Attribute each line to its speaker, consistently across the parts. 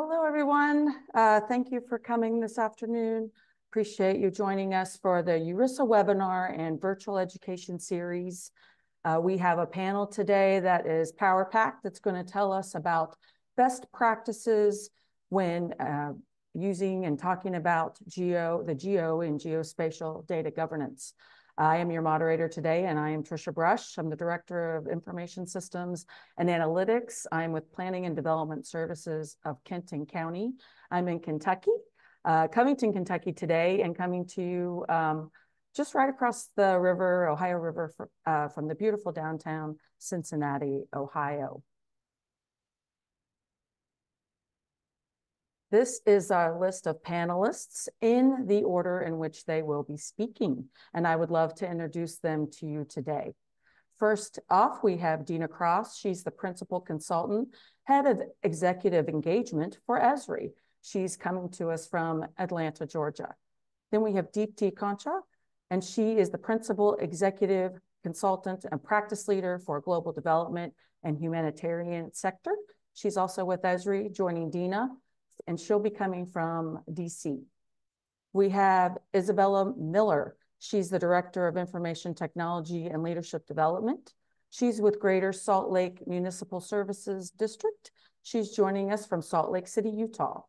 Speaker 1: Hello, everyone. Uh, thank you for coming this afternoon. Appreciate you joining us for the URISA webinar and virtual education series. Uh, we have a panel today that is power packed that's going to tell us about best practices when uh, using and talking about geo, the geo and geospatial data governance. I am your moderator today, and I am Trisha Brush. I'm the Director of Information Systems and Analytics. I'm with Planning and Development Services of Kenton County. I'm in Kentucky, uh, Covington, Kentucky today, and coming to you um, just right across the river, Ohio River, for, uh, from the beautiful downtown Cincinnati, Ohio. This is our list of panelists in the order in which they will be speaking, and I would love to introduce them to you today. First off, we have Dena Cross. She's the principal consultant, head of executive engagement for Esri. She's coming to us from Atlanta, Georgia. Then we have Deepti Concha, and she is the principal executive consultant and practice leader for global development and humanitarian sector. She's also with Esri, joining Dena and she'll be coming from DC. We have Izabela Miller. She's the Director of Information Technology and Leadership Development. She's with Greater Salt Lake Municipal Services District. She's joining us from Salt Lake City, Utah.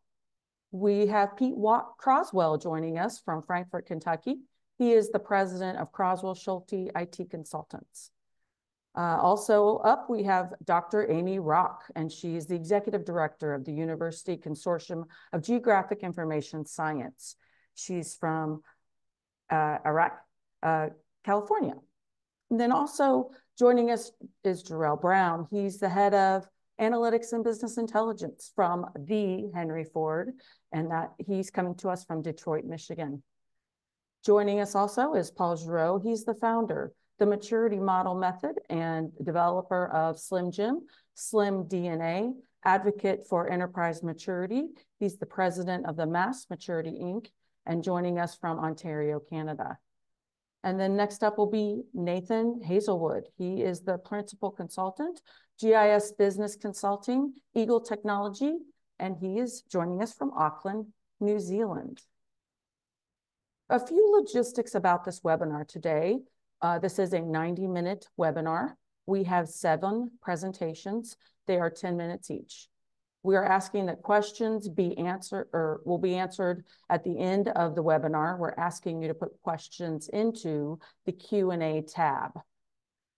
Speaker 1: We have Pete Watt Croswell joining us from Frankfort, Kentucky. He is the president of Croswell Schulte IT Consultants. Uh, also up, we have Dr. Amy Rock, and she's the executive director of the University Consortium of Geographic Information Science. She's from uh, Arcata, uh, California. And then also joining us is Jarell Brown. He's the head of analytics and business intelligence from the Henry Ford, and that he's coming to us from Detroit, Michigan. Joining us also is Paul Giroux. He's the founder the maturity model method and developer of Slimgim, Slim DNA, advocate for enterprise maturity. He's the president of the Mass Maturity Inc. and joining us from Ontario, Canada. And then next up will be Nathan Heazlewood. He is the principal consultant, GIS Business Consulting, Eagle Technology, and he is joining us from Auckland, New Zealand. A few logistics about this webinar today. Uh, this is a 90 minute webinar. We have seven presentations. They are 10 minutes each. We are asking that questions be answered or will be answered at the end of the webinar. We're asking you to put questions into the Q&A tab.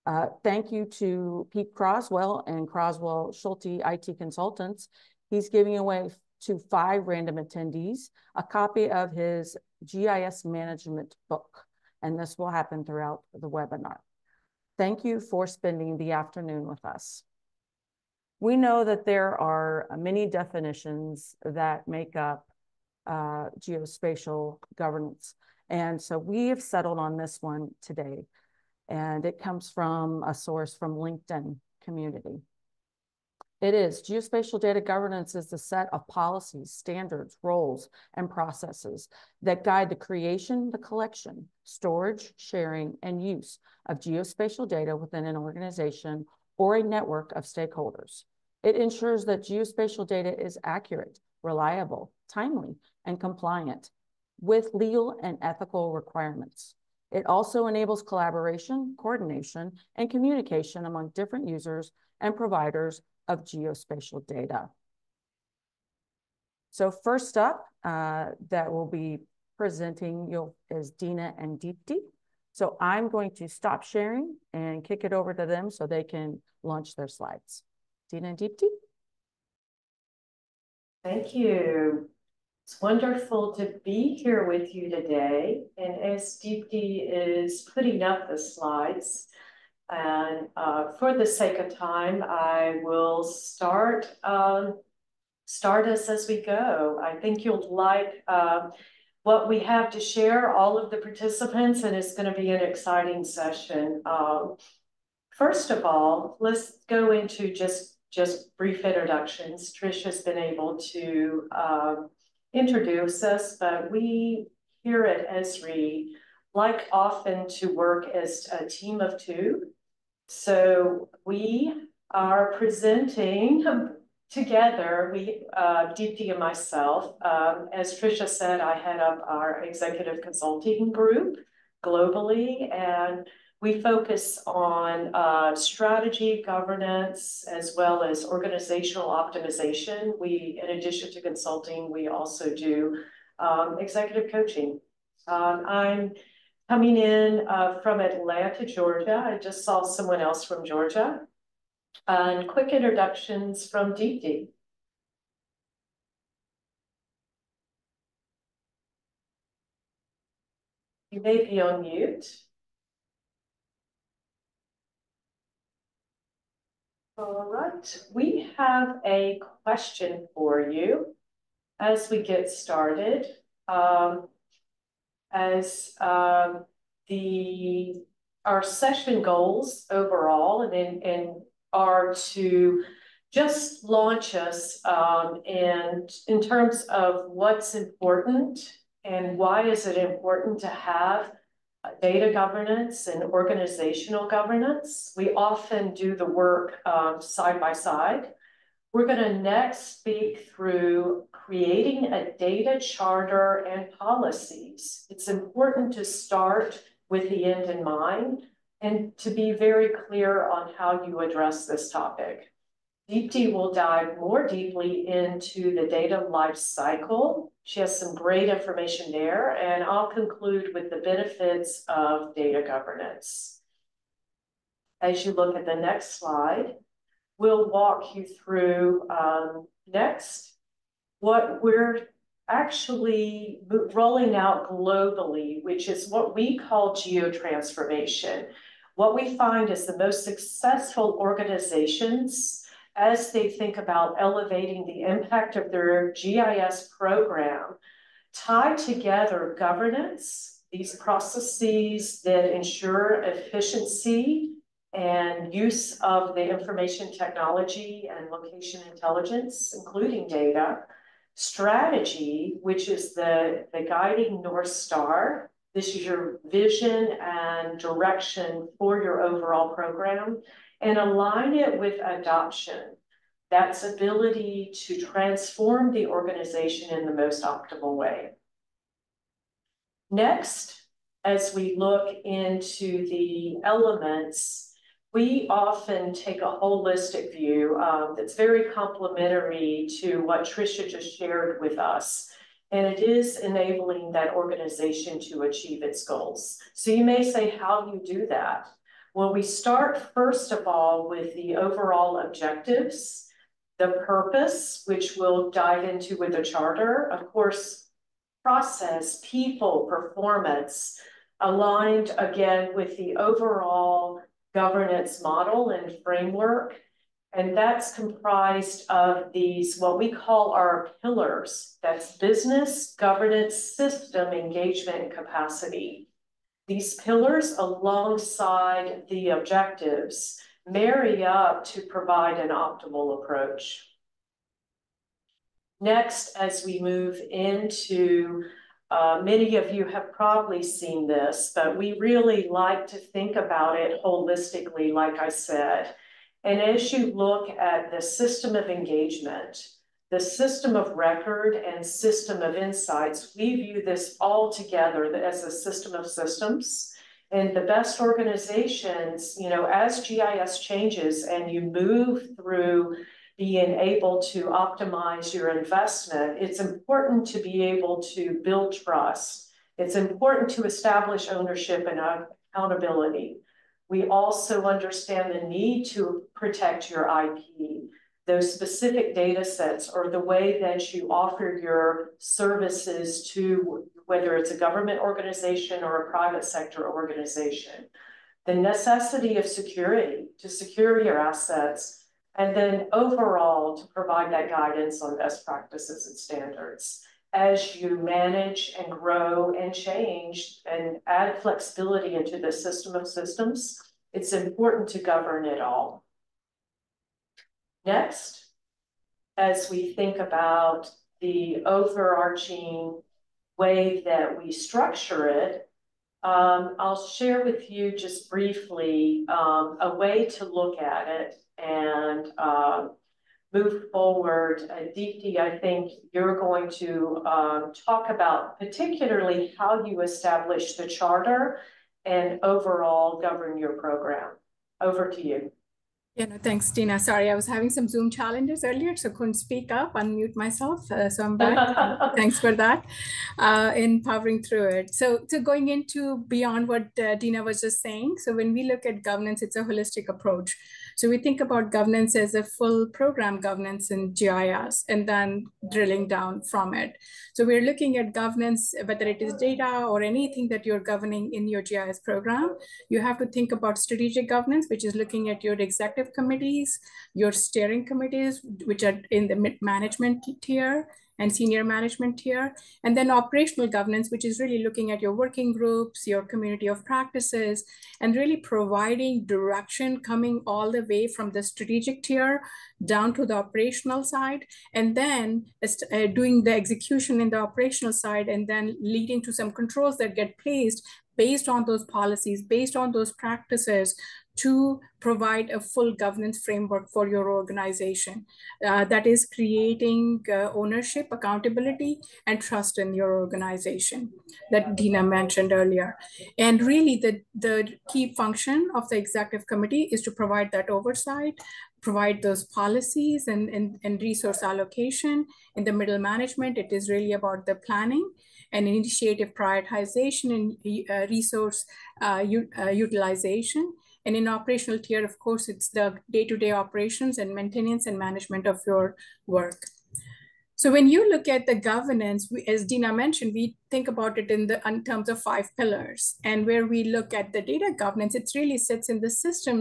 Speaker 1: Uh, thank you to Pete Croswell and Croswell Schulte IT Consultants. He's giving away to five random attendees a copy of his GIS management book and this will happen throughout the webinar. Thank you for spending the afternoon with us. We know that there are many definitions that make up uh, geospatial governance. And so we have settled on this one today. And it comes from a source from LinkedIn community. It is. Geospatial data governance is the set of policies, standards, roles, and processes that guide the creation, the collection, storage, sharing, and use of geospatial data within an organization or a network of stakeholders. It ensures that geospatial data is accurate, reliable, timely, and compliant with legal and ethical requirements. It also enables collaboration, coordination, and communication among different users and providers of geospatial data. So first up, uh, that will be presenting you is Dena and Deepti. So I'm going to stop sharing and kick it over to them so they can launch their slides. Dena and Deepti.
Speaker 2: Thank you. It's wonderful to be here with you today. And as Deepti is putting up the slides, and uh, for the sake of time, I will start um, start us as we go. I think you'll like uh, what we have to share, all of the participants, and it's going to be an exciting session. Um, first of all, let's go into just just brief introductions. Trish has been able to um, introduce us, but we here at Esri like often to work as a team of two. So we are presenting together, we, uh, Deepti and myself, um, as Trisha said, I head up our executive consulting group globally, and we focus on uh, strategy, governance, as well as organizational optimization. We, in addition to consulting, we also do um, executive coaching. Um, I'm coming in uh, from Atlanta, Georgia. I just saw someone else from Georgia and quick introductions from Deepti. You may be on mute. All right, we have a question for you as we get started. Um, as um, the our session goals overall and in are to just launch us um, and in terms of what's important and why is it important to have data governance and organizational governance. We often do the work um, side by side. We're going to next speak through creating a data charter and policies. It's important to start with the end in mind and to be very clear on how you address this topic. Deepti will dive more deeply into the data life cycle. She has some great information there, and I'll conclude with the benefits of data governance. As you look at the next slide, we'll walk you through um, next what we're actually rolling out globally, which is what we call geotransformation. What we find is the most successful organizations, as they think about elevating the impact of their GIS program, tie together governance, these processes that ensure efficiency and use of the information technology and location intelligence, including data, strategy, which is the, the guiding North Star this is your vision and direction for your overall program and align it with adoption. That's ability to transform the organization in the most optimal way. Next, as we look into the elements, we often take a holistic view um, that's very complementary to what Trisha just shared with us and it is enabling that organization to achieve its goals. So you may say, how do you do that? Well, we start first of all with the overall objectives, the purpose, which we'll dive into with the charter, of course, process, people, performance, aligned again with the overall governance model and framework and that's comprised of these, what we call our pillars. That's business, governance, system, engagement, capacity. These pillars alongside the objectives marry up to provide an optimal approach. Next, as we move into, uh, many of you have probably seen this, but we really like to think about it holistically, like I said. And as you look at the system of engagement, the system of record and system of insights, we view this all together as a system of systems. And the best organizations, you know, as GIS changes and you move through being able to optimize your investment, it's important to be able to build trust. It's important to establish ownership and accountability. We also understand the need to protect your IP, those specific data sets or the way that you offer your services to whether it's a government organization or a private sector organization. The necessity of security to secure your assets, and then overall to provide that guidance on best practices and standards as you manage and grow and change and add flexibility into the system of systems, it's important to govern it all. Next, as we think about the overarching way that we structure it, um, I'll share with you just briefly um, a way to look at it and um, move forward, uh, I think you're going to um, talk about particularly how you establish the charter and overall govern your program. Over to you.
Speaker 3: Yeah, no, thanks, Tina. Sorry, I was having some Zoom challenges earlier, so couldn't speak up, unmute myself. Uh, so I'm back. thanks for that, uh, in powering through it. So, so going into beyond what uh, Dena was just saying. So when we look at governance, it's a holistic approach. So we think about governance as a full program governance in GIS and then drilling down from it. So we're looking at governance, whether it is data or anything that you're governing in your GIS program, you have to think about strategic governance, which is looking at your executive committees, your steering committees, which are in the management tier, and senior management here. And then operational governance, which is really looking at your working groups, your community of practices, and really providing direction coming all the way from the strategic tier down to the operational side, and then uh, doing the execution in the operational side, and then leading to some controls that get placed based on those policies, based on those practices to provide a full governance framework for your organization uh, that is creating uh, ownership, accountability, and trust in your organization that Dena mentioned earlier. And really the, the key function of the executive committee is to provide that oversight, provide those policies and, and, and resource allocation. In the middle management, it is really about the planning and initiative prioritization and uh, resource uh, uh, utilization. And in operational tier, of course, it's the day-to-day -day operations and maintenance and management of your work. So when you look at the governance, we, as Dena mentioned, we think about it in the in terms of five pillars. And where we look at the data governance, it really sits in the system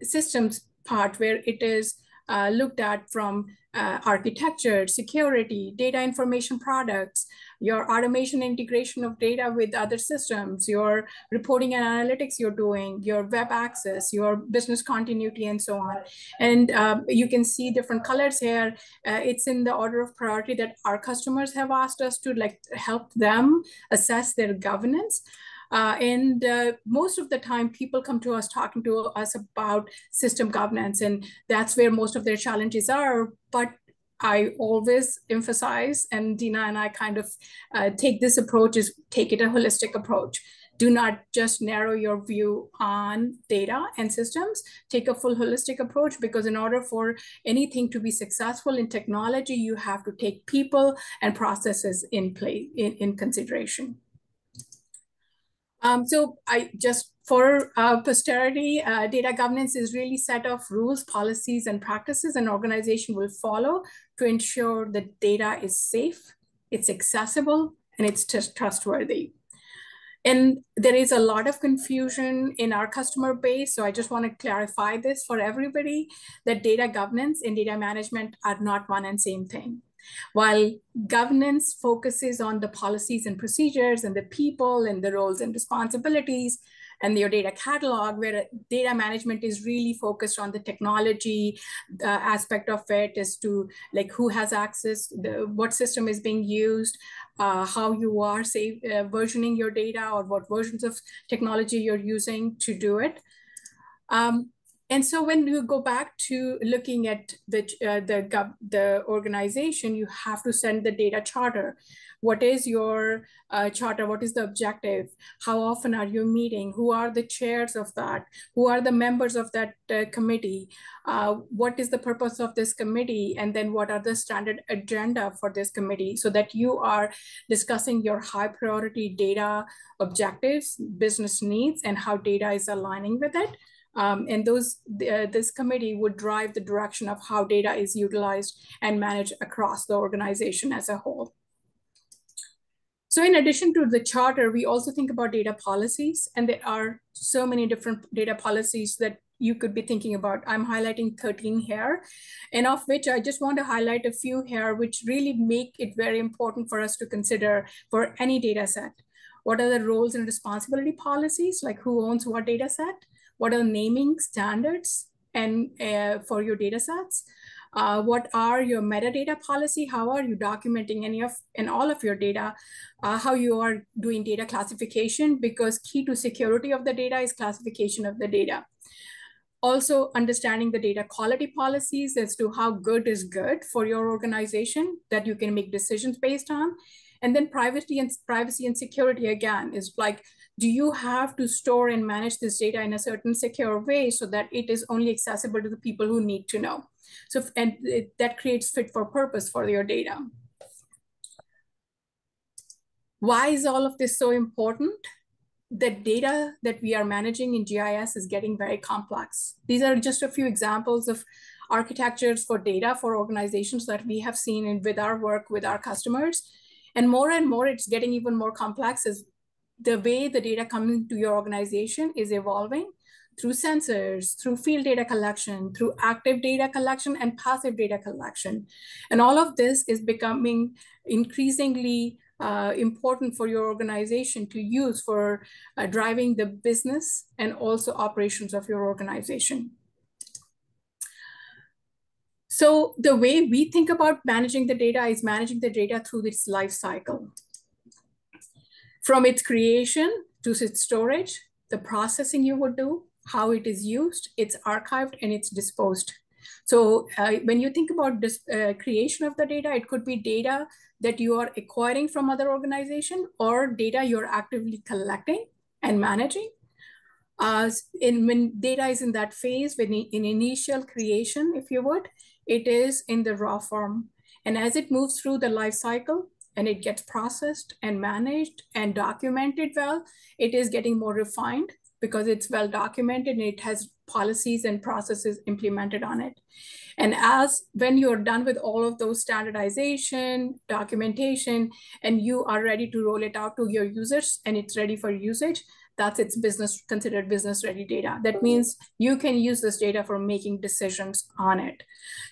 Speaker 3: systems part where it is uh, looked at from uh, architecture, security, data information products, your automation integration of data with other systems, your reporting and analytics you're doing, your web access, your business continuity, and so on. And uh, you can see different colors here. Uh, it's in the order of priority that our customers have asked us to like help them assess their governance. Uh, and uh, most of the time, people come to us talking to us about system governance, and that's where most of their challenges are. But I always emphasize, and Dena and I kind of uh, take this approach is take it a holistic approach. Do not just narrow your view on data and systems. Take a full holistic approach because in order for anything to be successful in technology, you have to take people and processes in play in, in consideration. Um, so I just for uh, posterity, uh, data governance is really set of rules, policies, and practices an organization will follow to ensure the data is safe, it's accessible, and it's just trustworthy. And there is a lot of confusion in our customer base. So I just want to clarify this for everybody that data governance and data management are not one and same thing. While governance focuses on the policies and procedures and the people and the roles and responsibilities, and your data catalog, where data management is really focused on the technology uh, aspect of it, as to like who has access, the, what system is being used, uh, how you are say uh, versioning your data, or what versions of technology you're using to do it. Um, and so when you go back to looking at the, uh, the, the organization, you have to send the data charter. What is your uh, charter? What is the objective? How often are you meeting? Who are the chairs of that? Who are the members of that uh, committee? Uh, what is the purpose of this committee? And then what are the standard agenda for this committee so that you are discussing your high priority data objectives, business needs, and how data is aligning with it. Um, and those uh, this committee would drive the direction of how data is utilized and managed across the organization as a whole. So in addition to the charter, we also think about data policies, and there are so many different data policies that you could be thinking about. I'm highlighting 13 here, and of which I just want to highlight a few here, which really make it very important for us to consider for any data set. What are the roles and responsibility policies, like who owns what data set? What are naming standards and uh, for your data sets? Uh, what are your metadata policy? How are you documenting any of and all of your data? Uh, how you are doing data classification? Because key to security of the data is classification of the data. Also understanding the data quality policies as to how good is good for your organization that you can make decisions based on. And then privacy and privacy and security again is like, do you have to store and manage this data in a certain secure way so that it is only accessible to the people who need to know? So, and it, that creates fit for purpose for your data. Why is all of this so important? The data that we are managing in GIS is getting very complex. These are just a few examples of architectures for data for organizations that we have seen in, with our work with our customers. And more and more, it's getting even more complex as the way the data coming to your organization is evolving through sensors, through field data collection, through active data collection and passive data collection. And all of this is becoming increasingly uh, important for your organization to use for uh, driving the business and also operations of your organization. So the way we think about managing the data is managing the data through its life cycle. From its creation to its storage, the processing you would do, how it is used, it's archived and it's disposed. So uh, when you think about this uh, creation of the data, it could be data that you are acquiring from other organization or data you're actively collecting and managing. Uh, in when data is in that phase, when in initial creation, if you would, it is in the raw form. And as it moves through the life cycle and it gets processed and managed and documented well, it is getting more refined because it's well documented and it has policies and processes implemented on it. And as when you're done with all of those standardization, documentation, and you are ready to roll it out to your users and it's ready for usage, that's its business considered business ready data. That mm-hmm. means you can use this data for making decisions on it.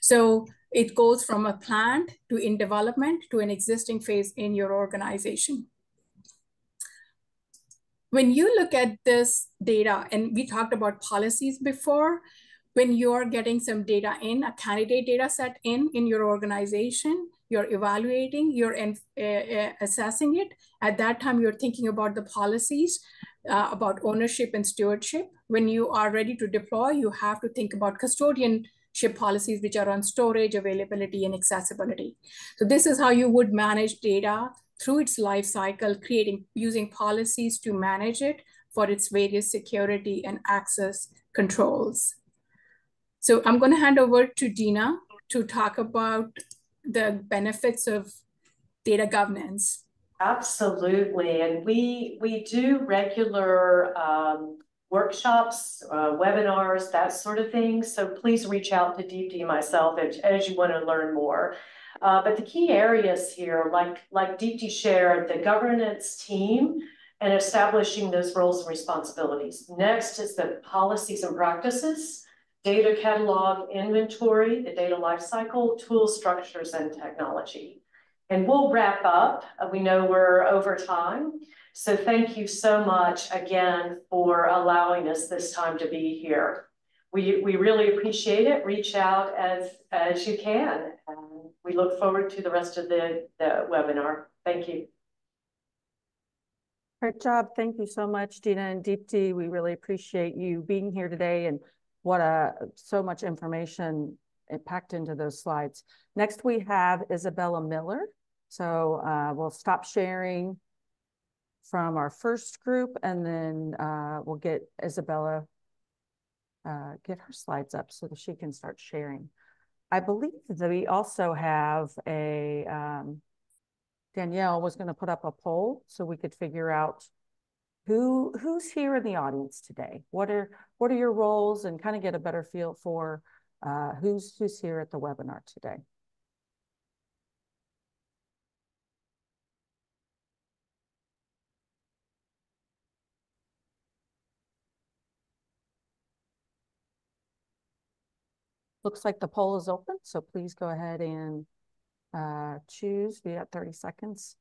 Speaker 3: So it goes from a plan to in development to an existing phase in your organization. When you look at this data, and we talked about policies before, when you're getting some data in, a candidate data set in, in your organization, you're evaluating, you're in, uh, uh, assessing it. At that time, you're thinking about the policies uh, about ownership and stewardship. When you are ready to deploy, you have to think about custodianship policies, which are on storage, availability, and accessibility. So this is how you would manage data through its life cycle, creating using policies to manage it for its various security and access controls. So I'm going to hand over to Dena to talk about the benefits of data governance.
Speaker 2: Absolutely. And we we do regular um, workshops, uh, webinars, that sort of thing. So please reach out to Deepti and myself as, as you want to learn more. Uh, but the key areas here, like, like Deepti shared, the governance team and establishing those roles and responsibilities. Next is the policies and practices, data catalog, inventory, the data lifecycle, tool structures, and technology. And we'll wrap up. Uh, we know we're over time. So thank you so much again for allowing us this time to be here. We, we really appreciate it. Reach out as, as you can. We look forward to the rest of the, the webinar. Thank you.
Speaker 1: Great job. Thank you so much, Dena and Deepti. We really appreciate you being here today and what a so much information packed into those slides. Next, we have Izabela Miller. So uh, we'll stop sharing from our first group and then uh, we'll get Izabela, uh, get her slides up so that she can start sharing. I believe that we also have a, um, Danielle was going to put up a poll so we could figure out who who's here in the audience today. What are what are your roles and kind of get a better feel for uh, who's who's here at the webinar today. Looks like the poll is open, so please go ahead and uh, choose. We have 30 seconds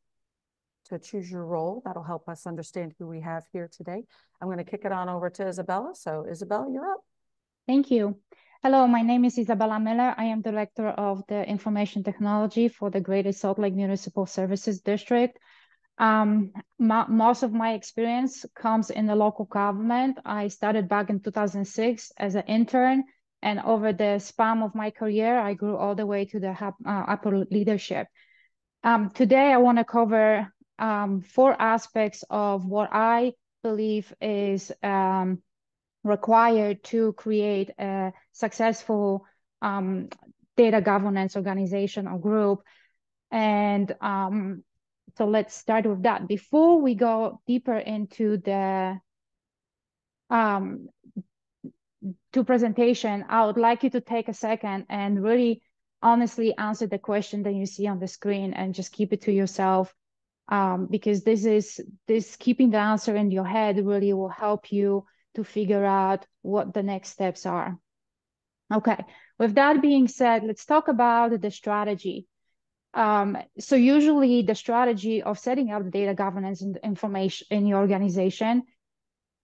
Speaker 1: to choose your role. That'll help us understand who we have here today. I'm going to kick it on over to Izabela. So Izabela, you're up.
Speaker 4: Thank you. Hello, my name is Izabela Miller. I am Director of the Information Technology for the Greater Salt Lake Municipal Services District. Um, most of my experience comes in the local government. I started back in 2006 as an intern, and over the span of my career, I grew all the way to the uh, upper leadership. Um, today, I want to cover um, four aspects of what I believe is um, required to create a successful um, data governance organization or group. And um, so let's start with that. Before we go deeper into the um, to presentation, I would like you to take a second and really honestly answer the question that you see on the screen and just keep it to yourself um, because this is this keeping the answer in your head really will help you to figure out what the next steps are. Okay, with that being said, let's talk about the strategy. Um, so usually the strategy of setting up the data governance and information in your organization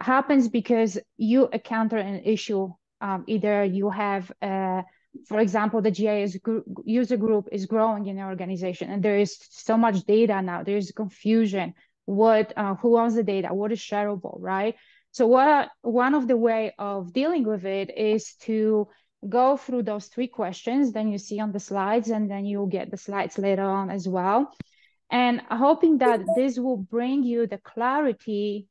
Speaker 4: happens because you encounter an issue. Um, either you have, uh, for example, the GIS user group is growing in your organization and there is so much data now, there's confusion. What, uh, who owns the data? What is shareable, right? So what one of the way of dealing with it is to go through those three questions then you see on the slides and then you'll get the slides later on as well and hoping that this will bring you the clarity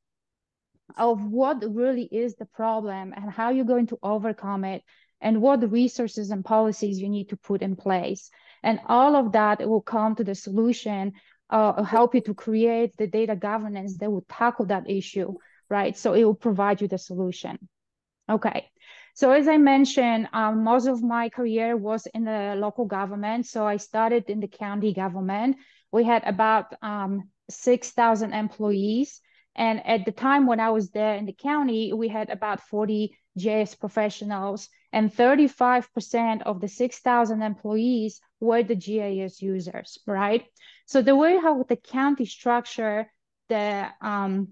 Speaker 4: of what really is the problem and how you're going to overcome it and what resources and policies you need to put in place and all of that will come to the solution uh, help you to create the data governance that will tackle that issue right so it will provide you the solution okay so as I mentioned, um, most of my career was in the local government. So I started in the county government. We had about um, 6,000 employees. And at the time when I was there in the county, we had about 40 GIS professionals and 35% of the 6,000 employees were the GIS users, right? So the way how the county structure the um,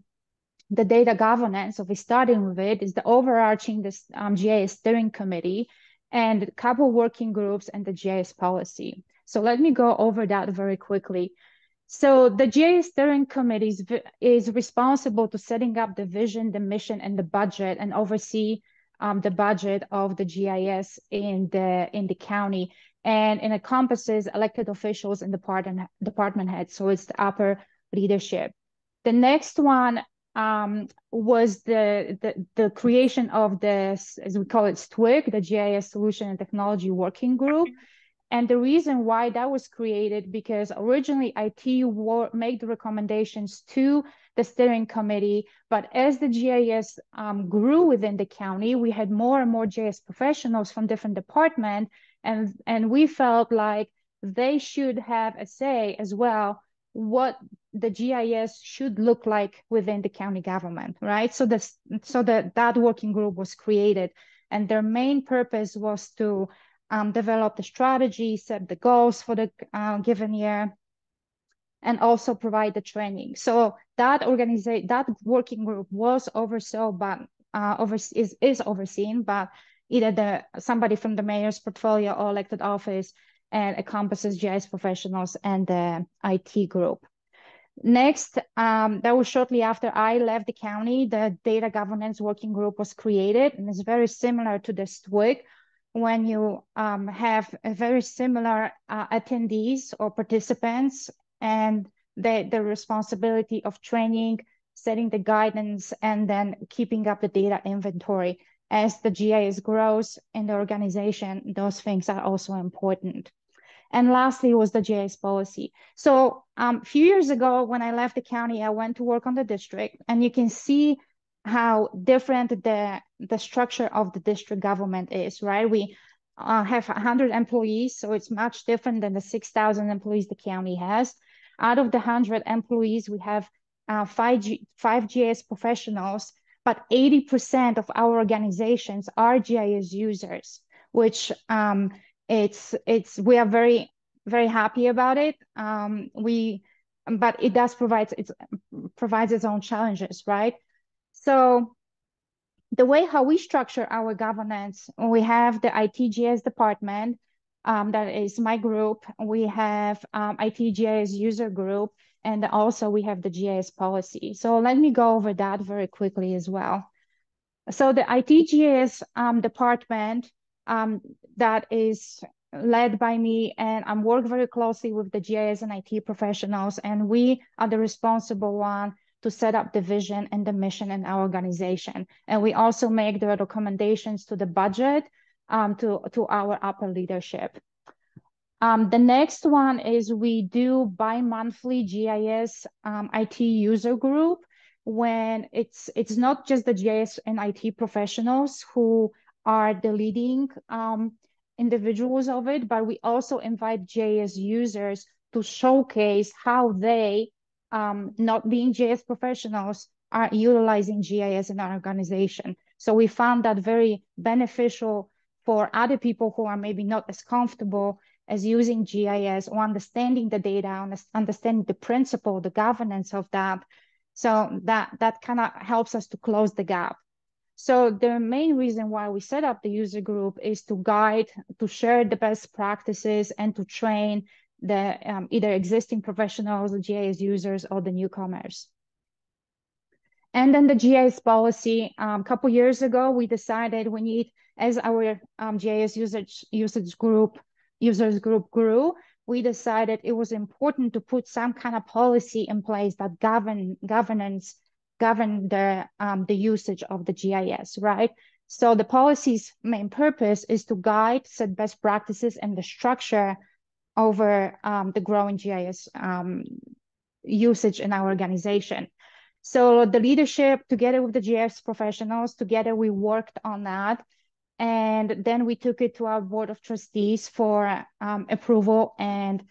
Speaker 4: the data governance of starting with it is the overarching this um, GIS steering committee and a couple working groups and the GIS policy. So let me go over that very quickly. So the GIS steering committee is, is responsible to setting up the vision, the mission, and the budget, and oversee um, the budget of the GIS in the in the county, and it encompasses elected officials and department department heads. So it's the upper leadership. The next one um, was the, the, the creation of this, as we call it, STWIG, the GIS Solution and Technology Working Group. And the reason why that was created because originally IT made the recommendations to the steering committee, but as the GIS um, grew within the county, we had more and more GIS professionals from different departments, and and we felt like they should have a say as well what the GIS should look like within the county government, right? So this, so that that working group was created, and their main purpose was to um, develop the strategy, set the goals for the uh, given year, and also provide the training. So that organization, that working group was oversaw, but uh, is is overseen, but either the somebody from the mayor's portfolio or elected office and encompasses GIS professionals and the IT group. Next, um, that was shortly after I left the county, the data governance working group was created and it's very similar to the STWIG when you um, have a very similar uh, attendees or participants and the, the responsibility of training, setting the guidance, and then keeping up the data inventory. As the GIS grows in the organization, those things are also important. And lastly was the GIS policy. So um, a few years ago, when I left the county, I went to work on the district, and you can see how different the the structure of the district government is. Right, we uh, have 100 employees, so it's much different than the 6,000 employees the county has. Out of the 100 employees, we have uh, five, G, five GIS professionals, but 80% of our organizations are GIS users, which um, it's it's we are very very happy about it. Um, we but it does provide it provides its own challenges, right? So the way how we structure our governance, we have the ITGS department, um, that is my group. We have um, ITGS user group, And also we have the GIS policy. So let me go over that very quickly as well. So the ITGS um, department um, that is led by me and I'm work very closely with the GIS and IT professionals and we are the responsible one to set up the vision and the mission in our organization. And we also make the recommendations to the budget um, to, to our upper leadership. Um, the next one is we do bi-monthly GIS um, IT user group when it's it's not just the GIS and IT professionals who are the leading um, individuals of it, but we also invite GIS users to showcase how they, um, not being GIS professionals, are utilizing GIS in our organization. So we found that very beneficial for other people who are maybe not as comfortable as using GIS or understanding the data, understanding the principle, the governance of that. So that, that kind of helps us to close the gap. So the main reason why we set up the user group is to guide, to share the best practices and to train the um, either existing professionals, the GIS users or the newcomers. And then the GIS policy, a um, couple years ago, we decided we need, as our um, GIS usage, usage group users group grew, we decided it was important to put some kind of policy in place that govern governance govern the um, the usage of the GIS, right? So the policy's main purpose is to guide, set best practices, and the structure over um, the growing GIS um, usage in our organization. So the leadership, together with the GIS professionals, together we worked on that and then we took it to our board of trustees for um, approval and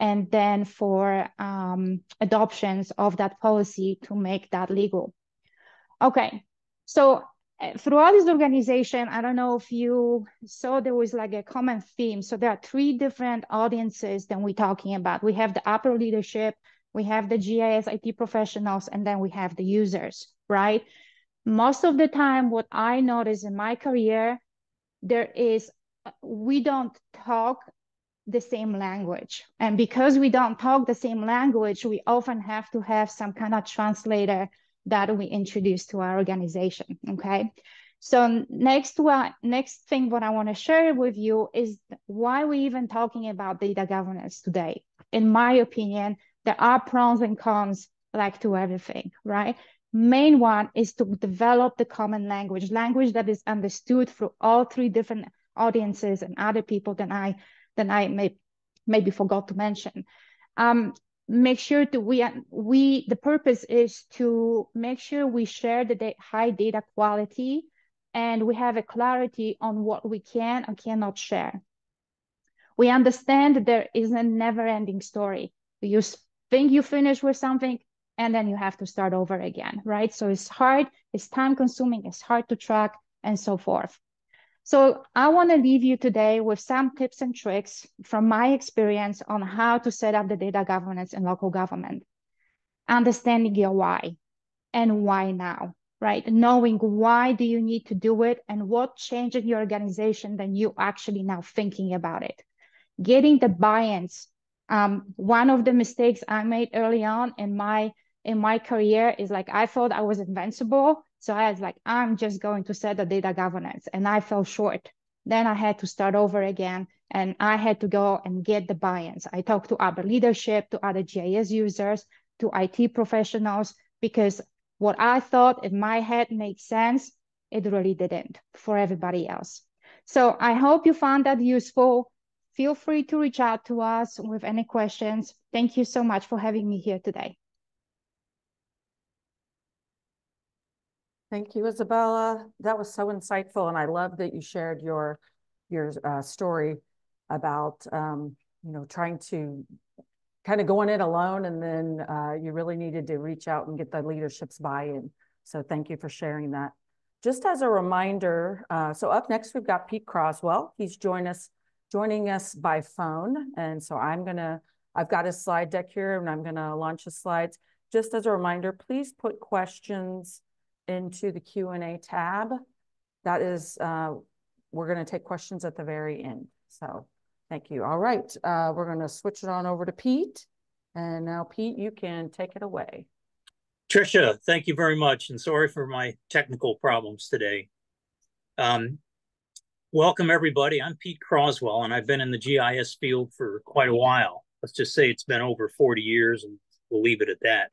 Speaker 4: and then for um, adoptions of that policy to make that legal. Okay, so throughout this organization, I don't know if you saw there was like a common theme. So there are three different audiences that we're talking about. We have the upper leadership, we have the GIS IT professionals, and then we have the users, right? Most of the time, what I notice in my career there is, we don't talk the same language. And because we don't talk the same language, we often have to have some kind of translator that we introduce to our organization, okay? So next one, next thing what I want to share with you is why we even talking about data governance today. In my opinion, there are pros and cons like to everything, right? Main one is to develop the common language, language that is understood through all three different audiences and other people than I than I may maybe forgot to mention. Um, make sure to we we the purpose is to make sure we share the da high data quality and we have a clarity on what we can and cannot share. We understand that there is a never-ending story. You think you finish with something, and then you have to start over again, right? So it's hard, it's time consuming, it's hard to track and so forth. So I want to leave you today with some tips and tricks from my experience on how to set up the data governance in local government. Understanding your why and why now, right? Knowing why do you need to do it and what changed in your organization then you actually now thinking about it. Getting the buy-ins. Um, one of the mistakes I made early on in my in my career is like I thought I was invincible. So I was like, I'm just going to set the data governance. And I fell short. Then I had to start over again and I had to go and get the buy-ins. I talked to other leadership, to other GIS users, to IT professionals, because what I thought in my head made sense, it really didn't for everybody else. So I hope you found that useful. Feel free to reach out to us with any questions. Thank you so much for having me here today.
Speaker 1: Thank you, Izabela. That was so insightful, and I love that you shared your your uh, story about um, you know trying to kind of going it alone, and then uh, you really needed to reach out and get the leadership's buy-in. So thank you for sharing that. Just as a reminder, uh, so up next we've got Pete Croswell. He's join us joining us by phone, and so I'm gonna I've got a slide deck here, and I'm gonna launch the slides. Just as a reminder, please put questions into the Q&A tab. That is, uh, we're going to take questions at the very end. So thank you. All right, uh, we're going to switch it on over to Pete. And now Pete, you can take it away.
Speaker 5: Trisha, thank you very much, and sorry for my technical problems today. Um, welcome, everybody. I'm Pete Croswell, and I've been in the GIS field for quite a while. Let's just say it's been over 40 years, and we'll leave it at that.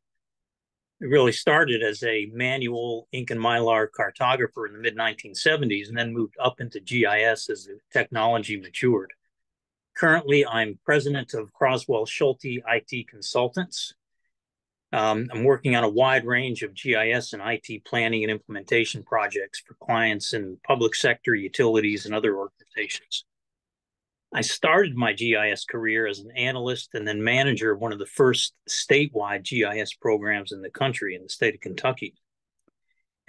Speaker 5: Really started as a manual ink and mylar cartographer in the mid 1970s and then moved up into GIS as the technology matured. Currently, I'm president of Croswell Schulte IT Consultants. Um, I'm working on a wide range of GIS and IT planning and implementation projects for clients in public sector, utilities, and other organizations. I started my GIS career as an analyst and then manager of one of the first statewide GIS programs in the country in the state of Kentucky.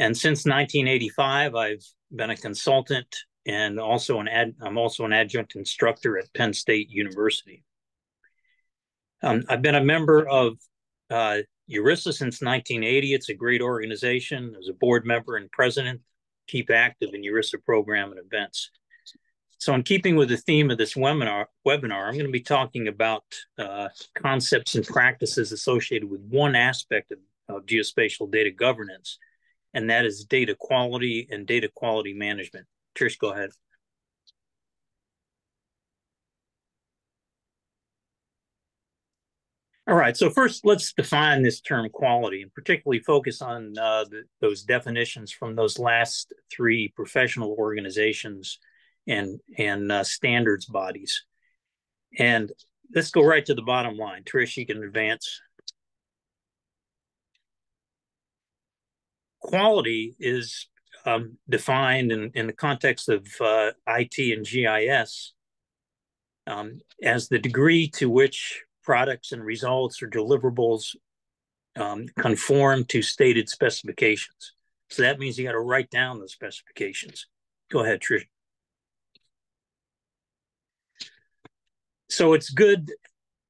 Speaker 5: And since 1985, I've been a consultant and also an ad, I'm also an adjunct instructor at Penn State University. Um, I've been a member of uh, since 1980. It's a great organization. As a board member and president, keep active in URISA program and events. So in keeping with the theme of this webinar, webinar I'm going to be talking about uh, concepts and practices associated with one aspect of, of geospatial data governance, and that is data quality and data quality management. Trish, go ahead. All right, so first let's define this term quality and particularly focus on uh, the, those definitions from those last three professional organizations and and uh, standards bodies. And let's go right to the bottom line. Trish, you can advance. Quality is um, defined in, in the context of uh, IT and GIS um, as the degree to which products and results or deliverables um, conform to stated specifications. So that means you got to write down the specifications. Go ahead, Trish. So it's good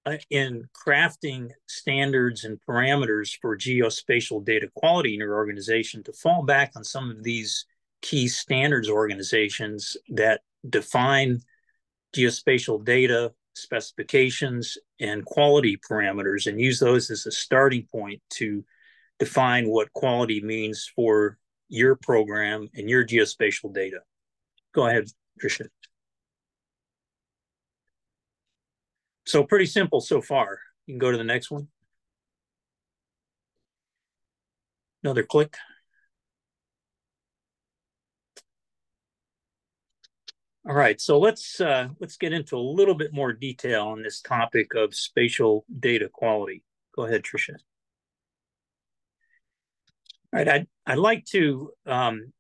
Speaker 5: uh, in crafting standards and parameters for geospatial data quality in your organization to fall back on some of these key standards organizations that define geospatial data specifications and quality parameters and use those as a starting point to define what quality means for your program and your geospatial data. Go ahead, Trisha. So pretty simple so far. You can go to the next one. Another click. All right, so let's uh, let's get into a little bit more detail on this topic of spatial data quality. Go ahead, Trisha. All right, I'd, I'd like to um,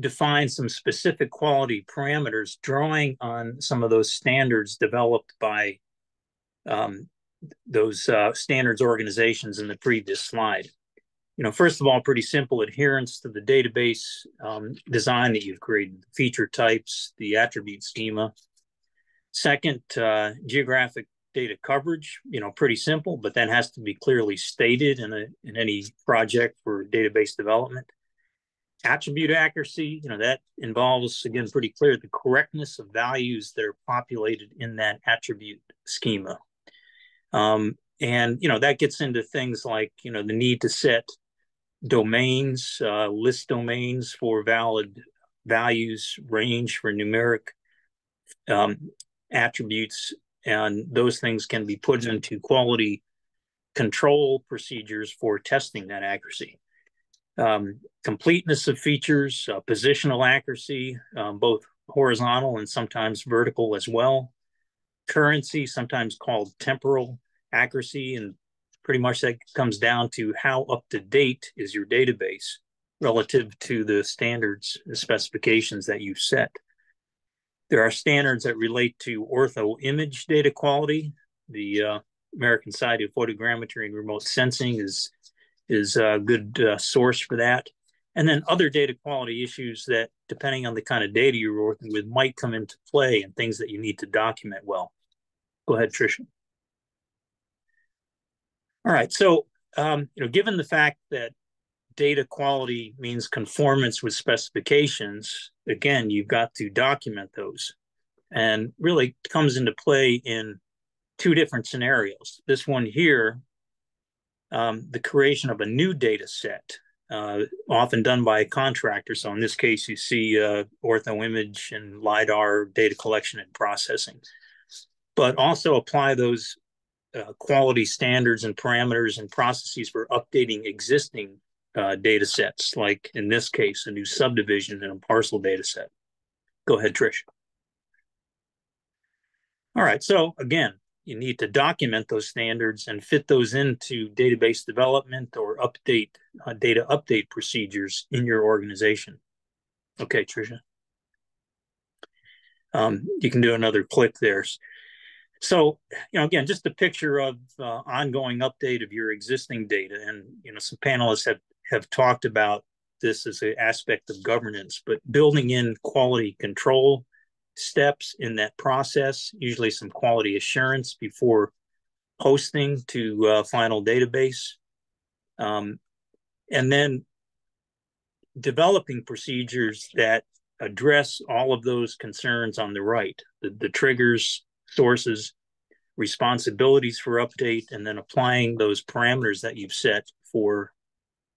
Speaker 5: define some specific quality parameters, drawing on some of those standards developed by um, those uh, standards organizations in the previous slide. You know, first of all, pretty simple adherence to the database um, design that you've created, feature types, the attribute schema. Second, uh, geographic data coverage, you know, pretty simple, but that has to be clearly stated in, a, in any project for database development. Attribute accuracy, you know, that involves, again, pretty clear the correctness of values that are populated in that attribute schema. Um, and, you know, that gets into things like, you know, the need to set domains, uh, list domains for valid values, range for numeric um, attributes, and those things can be put into quality control procedures for testing that accuracy. Um, completeness of features, uh, positional accuracy, um, both horizontal and sometimes vertical as well. Currency, sometimes called temporal accuracy and pretty much that comes down to how up to date is your database relative to the standards specifications that you set. There are standards that relate to ortho image data quality. The uh, American Society of Photogrammetry and Remote Sensing is, is a good uh, source for that. And then other data quality issues that, depending on the kind of data you're working with, might come into play and things that you need to document well. Go ahead, Trisha. All right. So, um, you know, given the fact that data quality means conformance with specifications, again, you've got to document those. And really comes into play in two different scenarios. This one here, um, the creation of a new data set, uh, often done by a contractor. So in this case, you see uh, ortho image and LiDAR data collection and processing, but also apply those uh, quality standards and parameters and processes for updating existing uh, data sets, like in this case, a new subdivision and a parcel data set. Go ahead, Trish. All right, so again, you need to document those standards and fit those into database development or update uh, data update procedures in your organization. Okay, Trisha. Um, you can do another click there. So, you know, again, just a picture of uh, ongoing update of your existing data. And, you know, some panelists have, have talked about this as an aspect of governance, but building in quality control steps in that process, usually some quality assurance before posting to uh, final database. Um, and then developing procedures that address all of those concerns on the right, the, the triggers, sources, responsibilities for update, and then applying those parameters that you've set for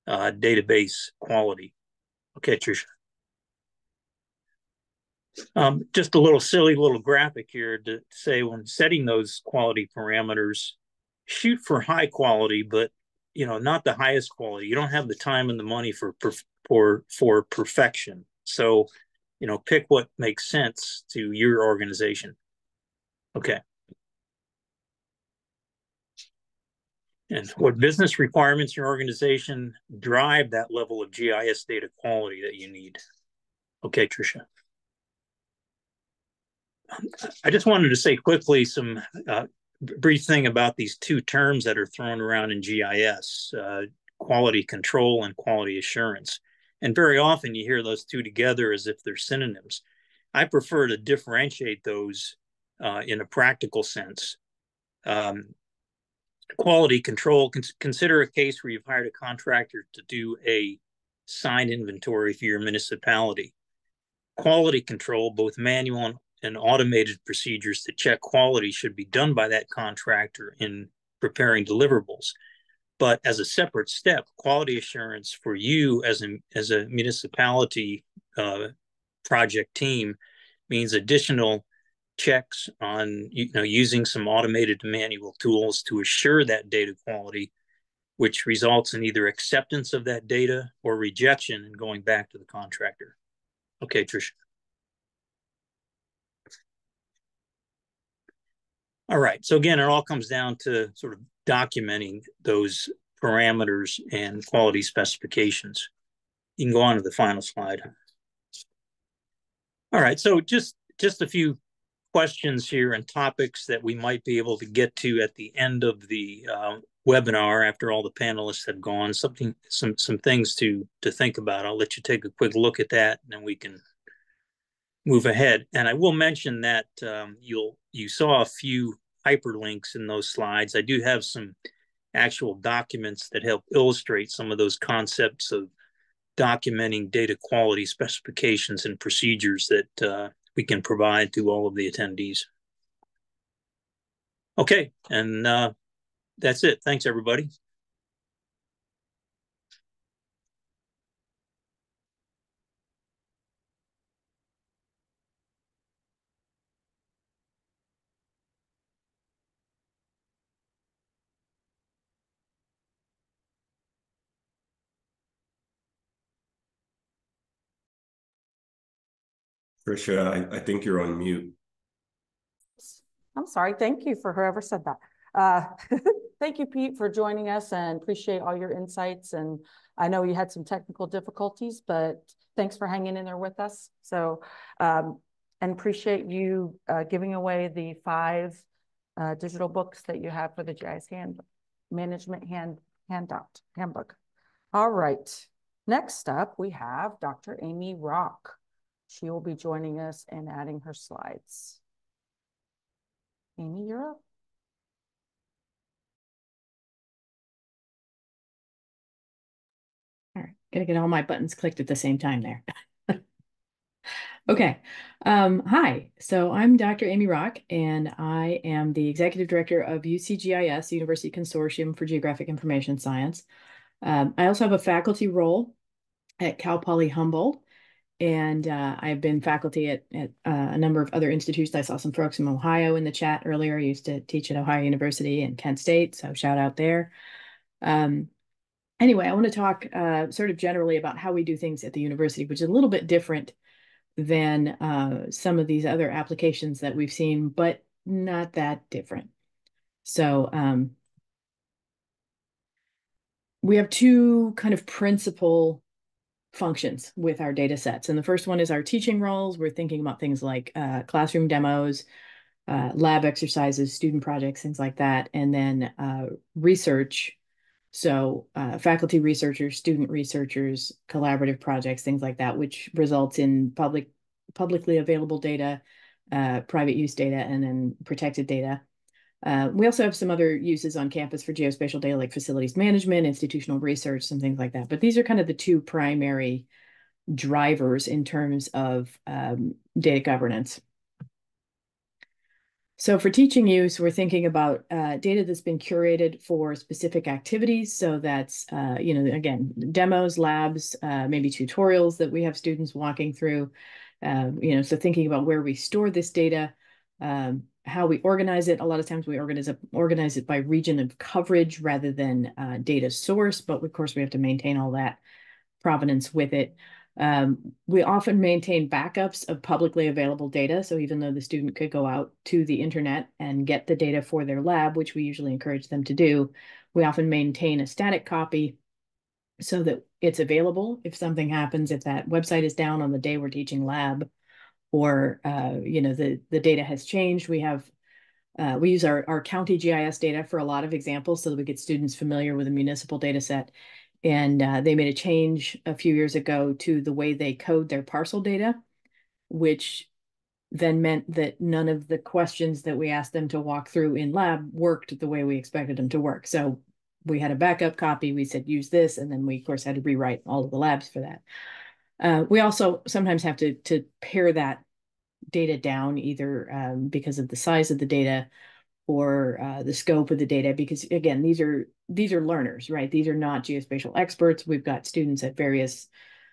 Speaker 5: uh, database quality. Okay, Trisha. Um, just a little silly little graphic here to say when setting those quality parameters, shoot for high quality, but you know not the highest quality. You don't have the time and the money for for for perfection. So, you know, pick what makes sense to your organization. Okay. And what business requirements your organization drive that level of GIS data quality that you need? Okay, Trisha. I just wanted to say quickly some uh, brief thing about these two terms that are thrown around in GIS, uh, quality control and quality assurance. And very often you hear those two together as if they're synonyms. I prefer to differentiate those uh, in a practical sense. Um, quality control, con consider a case where you've hired a contractor to do a sign inventory for your municipality. Quality control, both manual and automated procedures to check quality should be done by that contractor in preparing deliverables. But as a separate step, quality assurance for you as a, as a municipality uh, project team means additional checks on you know using some automated manual tools to assure that data quality which results in either acceptance of that data or rejection and going back to the contractor okay trisha All right. So again, it all comes down to sort of documenting those parameters and quality specifications. You can go on to the final slide. All right. So just just a few questions here and topics that we might be able to get to at the end of the uh, webinar after all the panelists have gone. Something, some some things to to think about. I'll let you take a quick look at that, and then we can move ahead. And I will mention that um, you'll you saw a few hyperlinks in those slides. I do have some actual documents that help illustrate some of those concepts of documenting data quality specifications and procedures that uh, we can provide to all of the attendees. Okay, and uh, that's it. Thanks, everybody.
Speaker 6: Trisha, I, I think you're on mute.
Speaker 1: I'm sorry. Thank you for whoever said that. Uh, thank you, Pete, for joining us and appreciate all your insights. And I know you had some technical difficulties, but thanks for hanging in there with us. So, um, and appreciate you uh, giving away the five uh, digital books that you have for the GIS hand management hand handout handbook. All right. Next up, we have Dr. Amy Rock. She will be joining us and adding her slides. Amy, you're up.
Speaker 7: All right, gotta get all my buttons clicked at the same time there. Okay. Um, hi. So I'm Dr. Amy Rock, and I am the Executive Director of UCGIS, University Consortium for Geographic Information Science. Um, I also have a faculty role at Cal Poly Humboldt, and uh, I've been faculty at, at uh, a number of other institutions. I saw some folks from Ohio in the chat earlier. I used to teach at Ohio University and Kent State, so shout out there. Um, anyway, I want to talk uh, sort of generally about how we do things at the university, which is a little bit different than uh, some of these other applications that we've seen, but not that different. So um, we have two kind of principal functions with our data sets. And the first one is our teaching roles. We're thinking about things like uh, classroom demos, uh, lab exercises, student projects, things like that. And then uh, research. So uh, faculty researchers, student researchers, collaborative projects, things like that, which results in public, publicly available data, uh, private use data, and then protected data. Uh, we also have some other uses on campus for geospatial data, like facilities management, institutional research, some things like that. But these are kind of the two primary drivers in terms of um, data governance. So for teaching use, we're thinking about uh, data that's been curated for specific activities. So that's, uh, you know, again, demos, labs, uh, maybe tutorials that we have students walking through. Um, you know, so thinking about where we store this data, um, how we organize it. A lot of times we organize it, organize it by region of coverage rather than uh, data source, but of course we have to maintain all that provenance with it. Um, we often maintain backups of publicly available data. So even though the student could go out to the internet and get the data for their lab, which we usually encourage them to do, we often maintain a static copy so that it's available if something happens, if that website is down on the day we're teaching lab, or uh, you know the the data has changed. We have uh, we use our, our county GIS data for a lot of examples so that we get students familiar with a municipal data set. And uh, they made a change a few years ago to the way they code their parcel data, which then meant that none of the questions that we asked them to walk through in lab worked the way we expected them to work. So we had a backup copy. We said use this, and then we of course had to rewrite all of the labs for that. Uh, we also sometimes have to to pare that data down either um, because of the size of the data or uh, the scope of the data because again these are these are learners right? These are not geospatial experts. We've got students at various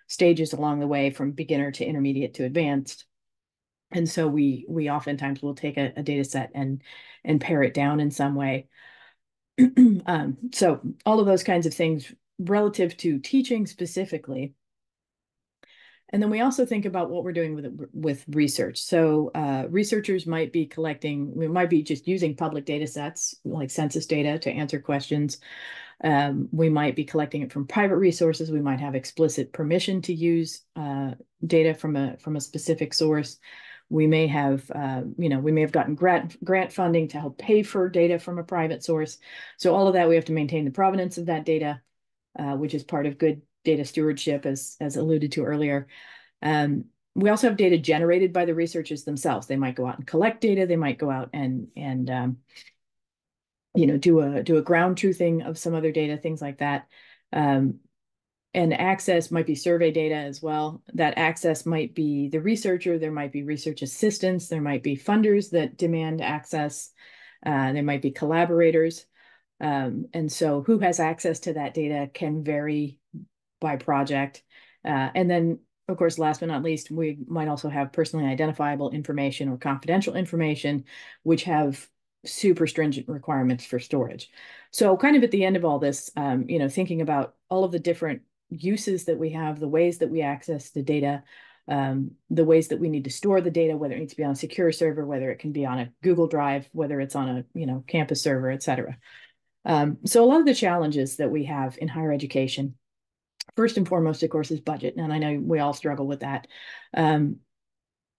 Speaker 7: stages along the way from beginner to intermediate to advanced. And so we we oftentimes will take a, a data set and and pare it down in some way. Um, so all of those kinds of things relative to teaching specifically and then we also think about what we're doing with with research. So uh, researchers might be collecting, we might be just using public data sets like census data to answer questions. Um, we might be collecting it from private resources. We might have explicit permission to use uh, data from a from a specific source. We may have, uh, you know, we may have gotten grant grant funding to help pay for data from a private source. So all of that, we have to maintain the provenance of that data, uh, which is part of good data stewardship, as, as alluded to earlier. Um, we also have data generated by the researchers themselves. They might go out and collect data. They might go out and and um, you know do a do a ground truthing of some other data, things like that. Um, and access might be survey data as well. That access might be the researcher. There might be research assistants. There might be funders that demand access. Uh, there might be collaborators. Um, and so who has access to that data can vary by project. Uh, and then, of course, last but not least, we might also have personally identifiable information or confidential information, which have super stringent requirements for storage. So kind of at the end of all this, um, you know, thinking about all of the different uses that we have, the ways that we access the data, um, the ways that we need to store the data, whether it needs to be on a secure server, whether it can be on a Google Drive, whether it's on a you know campus server, et cetera. Um, so a lot of the challenges that we have in higher education first and foremost, of course, is budget. And I know we all struggle with that. Um,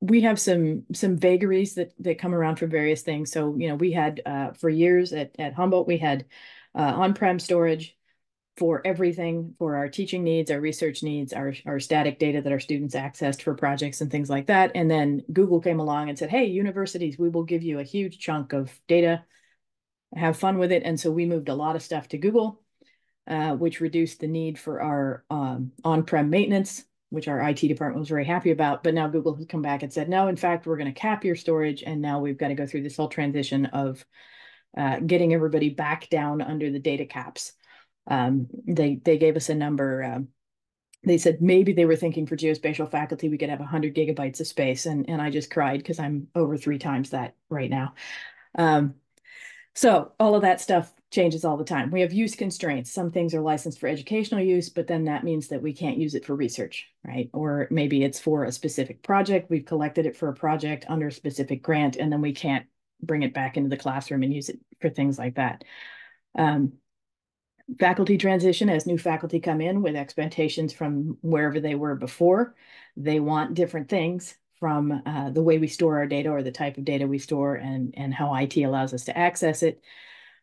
Speaker 7: we have some some vagaries that that come around for various things. So, you know, we had uh, for years at, at Humboldt, we had uh, on-prem storage for everything for our teaching needs, our research needs, our, our static data that our students accessed for projects and things like that. And then Google came along and said, hey, universities, we will give you a huge chunk of data, have fun with it. And so we moved a lot of stuff to Google uh, which reduced the need for our um, on-prem maintenance which our IT department was very happy about. But now Google has come back and said, no, in fact, we're going to cap your storage. And now we've got to go through this whole transition of uh, getting everybody back down under the data caps. Um, they they gave us a number. Um, they said maybe they were thinking for geospatial faculty we could have 100 gigabytes of space, and and I just cried because I'm over three times that right now. Um, so all of that stuff changes all the time. We have use constraints. Some things are licensed for educational use, but then that means that we can't use it for research, right? Or maybe it's for a specific project. We've collected it for a project under a specific grant, and then we can't bring it back into the classroom and use it for things like that. Um, faculty transition as new faculty come in with expectations from wherever they were before. They want different things from uh, the way we store our data or the type of data we store and, and how IT allows us to access it.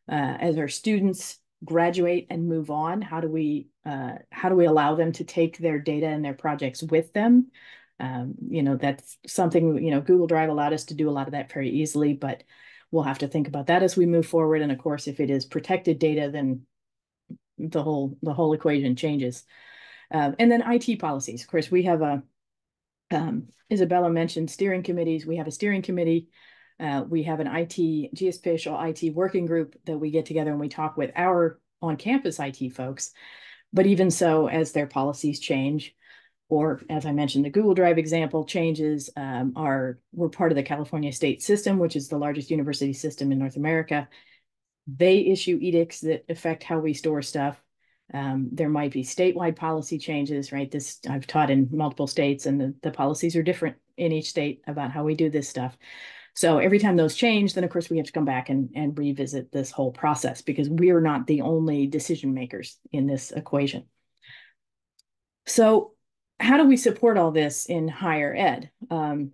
Speaker 7: Uh, as our students graduate and move on, how do we uh, how do we allow them to take their data and their projects with them? Um, you know, that's something, you know, Google Drive allowed us to do a lot of that very easily, but we'll have to think about that as we move forward. And of course, if it is protected data, then the whole the whole equation changes. Uh, and then IT policies. Of course, we have a um, Izabela mentioned steering committees. We have a steering committee. Uh, we have an IT geospatial IT working group that we get together and we talk with our on-campus IT folks. But even so, as their policies change, or as I mentioned, the Google Drive example changes, um, are we're part of the California state system, which is the largest university system in North America. They issue edicts that affect how we store stuff. Um, there might be statewide policy changes, right? This I've taught in multiple states, and the, the policies are different in each state about how we do this stuff. So every time those change, then of course we have to come back and, and revisit this whole process because we are not the only decision makers in this equation. So how do we support all this in higher ed? Um,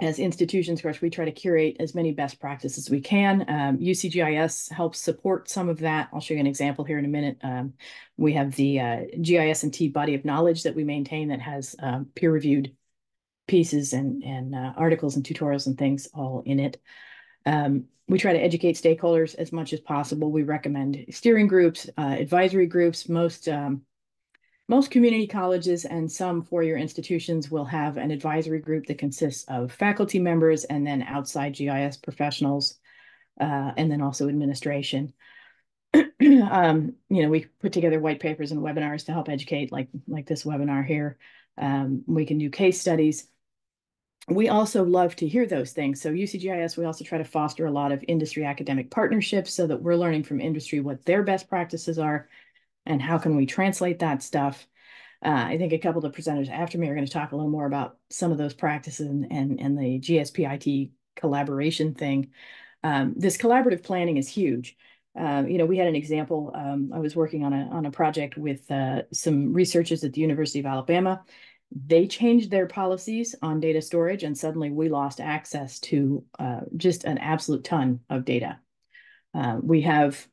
Speaker 7: as institutions, of course, we try to curate as many best practices as we can. Um, UCGIS helps support some of that. I'll show you an example here in a minute. Um, we have the uh, GIS&T body of knowledge that we maintain that has um, peer-reviewed pieces and, and uh, articles and tutorials and things all in it. Um, we try to educate stakeholders as much as possible. We recommend steering groups, uh, advisory groups. Most um, most community colleges and some four-year institutions will have an advisory group that consists of faculty members and then outside GIS professionals, uh, and then also administration. um, you know, we put together white papers and webinars to help educate, like like this webinar here. Um, we can do case studies. We also love to hear those things. So UCGIS, we also try to foster a lot of industry academic partnerships so that we're learning from industry what their best practices are and how can we translate that stuff. Uh, I think a couple of the presenters after me are going to talk a little more about some of those practices and, and, and the GSPIT collaboration thing. Um, this collaborative planning is huge. Uh, you know, we had an example. Um, I was working on a on a project with uh, some researchers at the University of Alabama. They changed their policies on data storage, and suddenly we lost access to uh, just an absolute ton of data. Uh, we have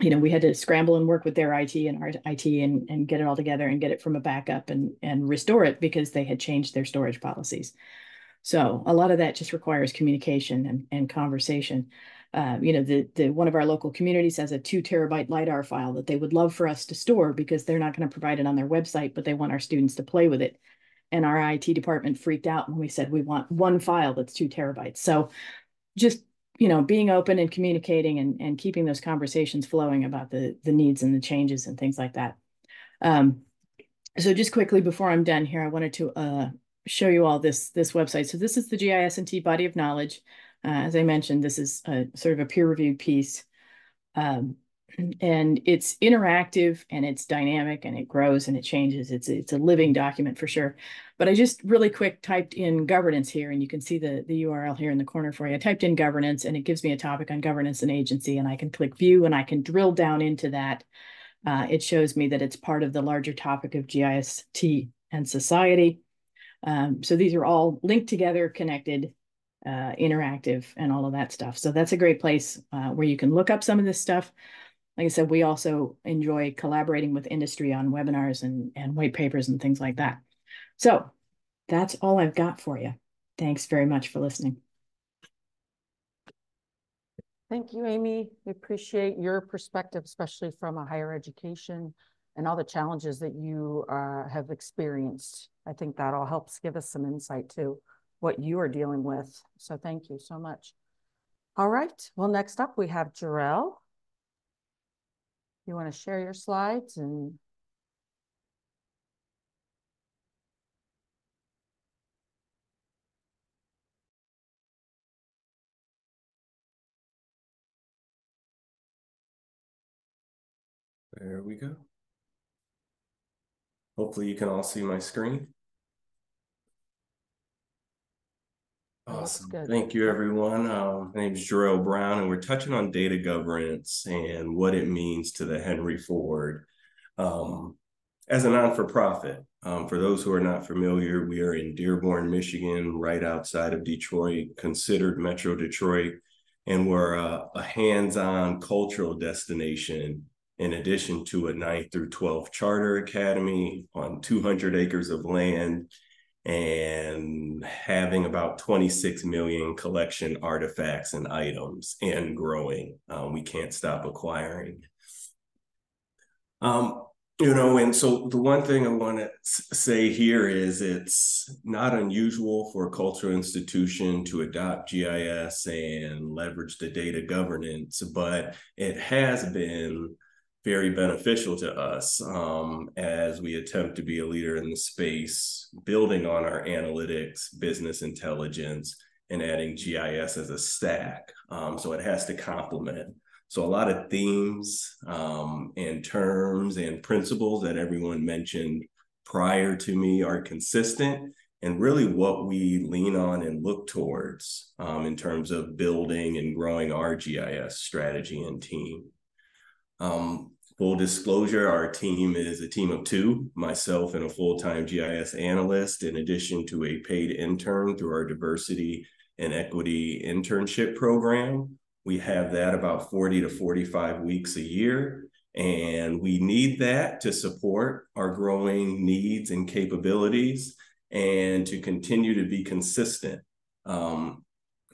Speaker 7: you know, we had to scramble and work with their IT and our IT and, and get it all together and get it from a backup and, and restore it because they had changed their storage policies. So a lot of that just requires communication and, and conversation. Uh, you know, the, the one of our local communities has a two terabyte LiDAR file that they would love for us to store because they're not going to provide it on their website, but they want our students to play with it. And our IT department freaked out when we said we want one file that's two terabytes. So just you know, being open and communicating and, and keeping those conversations flowing about the, the needs and the changes and things like that. Um, so just quickly before I'm done here, I wanted to uh, show you all this, this website. So this is the GIS&T body of knowledge. Uh, as I mentioned, this is a sort of a peer-reviewed piece. Um, and it's interactive and it's dynamic and it grows and it changes. It's it's a living document for sure. But I just really quick typed in governance here, and you can see the the URL here in the corner for you. I typed in governance, and it gives me a topic on governance and agency, and I can click view, and I can drill down into that. Uh, it shows me that it's part of the larger topic of GIS&T and society. Um, so these are all linked together, connected, uh, interactive, and all of that stuff. So that's a great place uh, where you can look up some of this stuff like I said, we also enjoy collaborating with industry on webinars and, and white papers and things like that. So that's all I've got for you. Thanks very much for listening.
Speaker 1: Thank you, Amy. We appreciate your perspective, especially from a higher education and all the challenges that you uh, have experienced. I think that all helps give us some insight to what you are dealing with. So thank you so much. All right. Well, next up we have Jarell. You want to share your slides and
Speaker 6: There we go. Hopefully you can all see my screen. Awesome. Thank you, everyone. Um, my name is Jarell Brown, and we're touching on data governance and what it means to the Henry Ford. Um, as a non-for-profit, um, for those who are not familiar, we are in Dearborn, Michigan, right outside of Detroit, considered Metro Detroit, and we're a, a hands-on cultural destination in addition to a 9th through 12 charter academy on 200 acres of land and having about 26 million collection artifacts and items and growing. Um, we can't stop acquiring. Um, you know, and so the one thing I want to say here is it's not unusual for a cultural institution to adopt GIS and leverage the data governance, but it has been very beneficial to us um, as we attempt to be a leader in the space, building on our analytics, business intelligence, and adding GIS as a stack. Um, so it has to complement. So a lot of themes um, and terms and principles that everyone mentioned prior to me are consistent and really what we lean on and look towards um, in terms of building and growing our GIS strategy and team. Um, full disclosure, our team is a team of two, myself and a full-time GIS analyst, in addition to a paid intern through our diversity and equity internship program. We have that about 40 to 45 weeks a year. And we need that to support our growing needs and capabilities and to continue to be consistent um,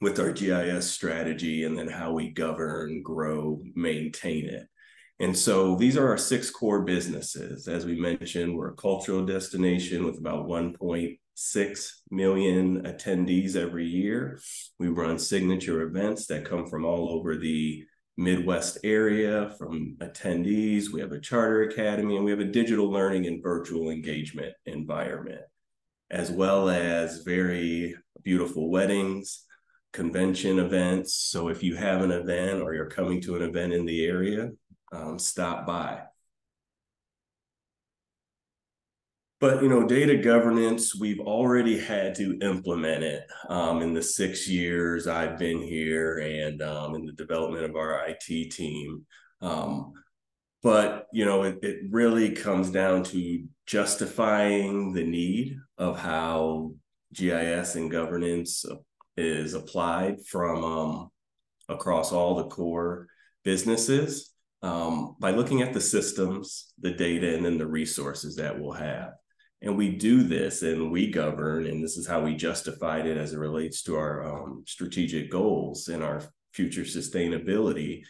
Speaker 6: with our GIS strategy and then how we govern, grow, maintain it. And so these are our six core businesses. As we mentioned, we're a cultural destination with about 1.6 million attendees every year. We run signature events that come from all over the Midwest area from attendees. We have a charter academy and we have a digital learning and virtual engagement environment, as well as very beautiful weddings, convention events. So if you have an event or you're coming to an event in the area, um, stop by. But you know, data governance, we've already had to implement it um, in the six years I've been here and um, in the development of our IT team. Um, but you know, it, it really comes down to justifying the need of how GIS and governance is applied from um, across all the core businesses um, by looking at the systems, the data, and then the resources that we'll have. And we do this and we govern, and this is how we justified it as it relates to our um, strategic goals and our future sustainability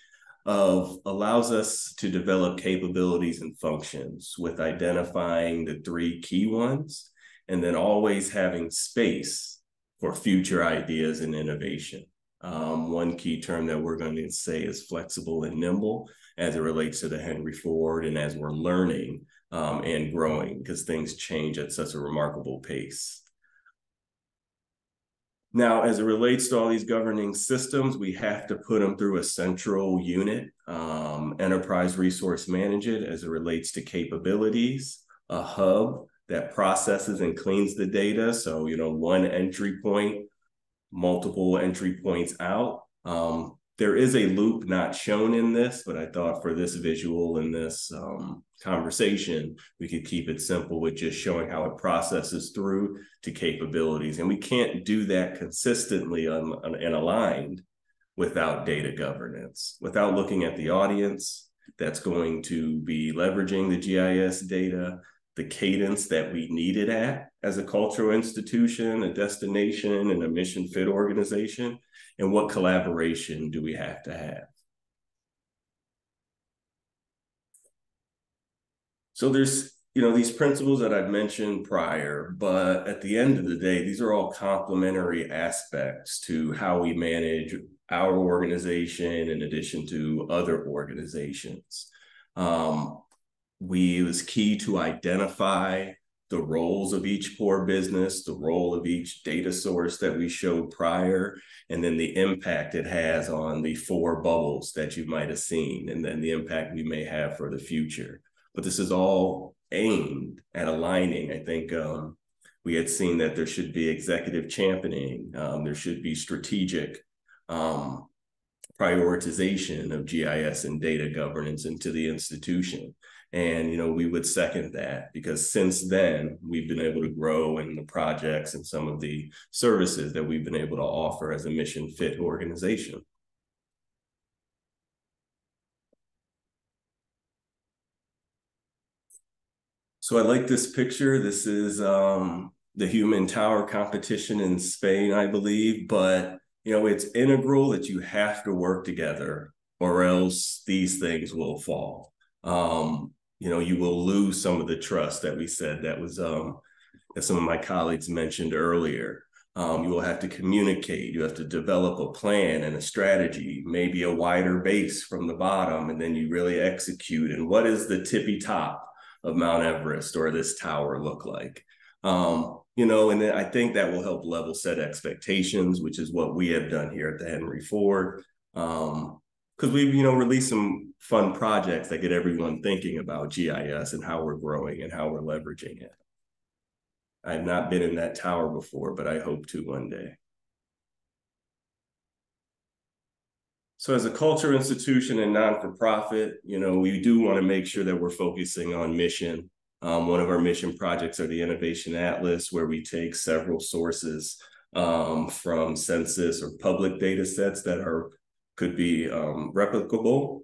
Speaker 6: of allows us to develop capabilities and functions with identifying the three key ones and then always having space for future ideas and innovation. Um, one key term that we're going to say is flexible and nimble as it relates to the Henry Ford and as we're learning um, and growing because things change at such a remarkable pace. Now, as it relates to all these governing systems, we have to put them through a central unit, um, enterprise resource management as it relates to capabilities, a hub that processes and cleans the data. So, you know, one entry point, multiple entry points out. Um, there is a loop not shown in this, but I thought for this visual and this um, conversation, we could keep it simple with just showing how it processes through to capabilities. And we can't do that consistently un- un- and aligned without data governance, without looking at the audience that's going to be leveraging the GIS data, the cadence that we need it at as a cultural institution, a destination, and a mission fit organization and what collaboration do we have to have? So there's you know these principles that I've mentioned prior, but at the end of the day, these are all complementary aspects to how we manage our organization in addition to other organizations. Um, we it was key to identify the roles of each core business, the role of each data source that we showed prior, and then the impact it has on the four bubbles that you might have seen, and then the impact we may have for the future. But this is all aimed at aligning. I think um, we had seen that there should be executive championing, um, there should be strategic um, prioritization of GIS and data governance into the institution. And, you know, we would second that because since then we've been able to grow in the projects and some of the services that we've been able to offer as a mission fit organization. So I like this picture. This is um, the human tower competition in Spain, I believe. But you know, it's integral that you have to work together, or else these things will fall. Um, you know, you will lose some of the trust that we said that was um, that some of my colleagues mentioned earlier. Um, you will have to communicate. You have to develop a plan and a strategy, maybe a wider base from the bottom, and then you really execute. And what is the tippy top of Mount Everest or this tower look like? Um, you know, and then I think that will help level set expectations, which is what we have done here at the Henry Ford. Um, because we've, you know, released some fun projects that get everyone thinking about GIS and how we're growing and how we're leveraging it. I've not been in that tower before, but I hope to one day. So as a culture institution and non-for-profit, you know, we do want to make sure that we're focusing on mission um, one of our mission projects are the Innovation Atlas, where we take several sources um, from census or public data sets that are could be um, replicable,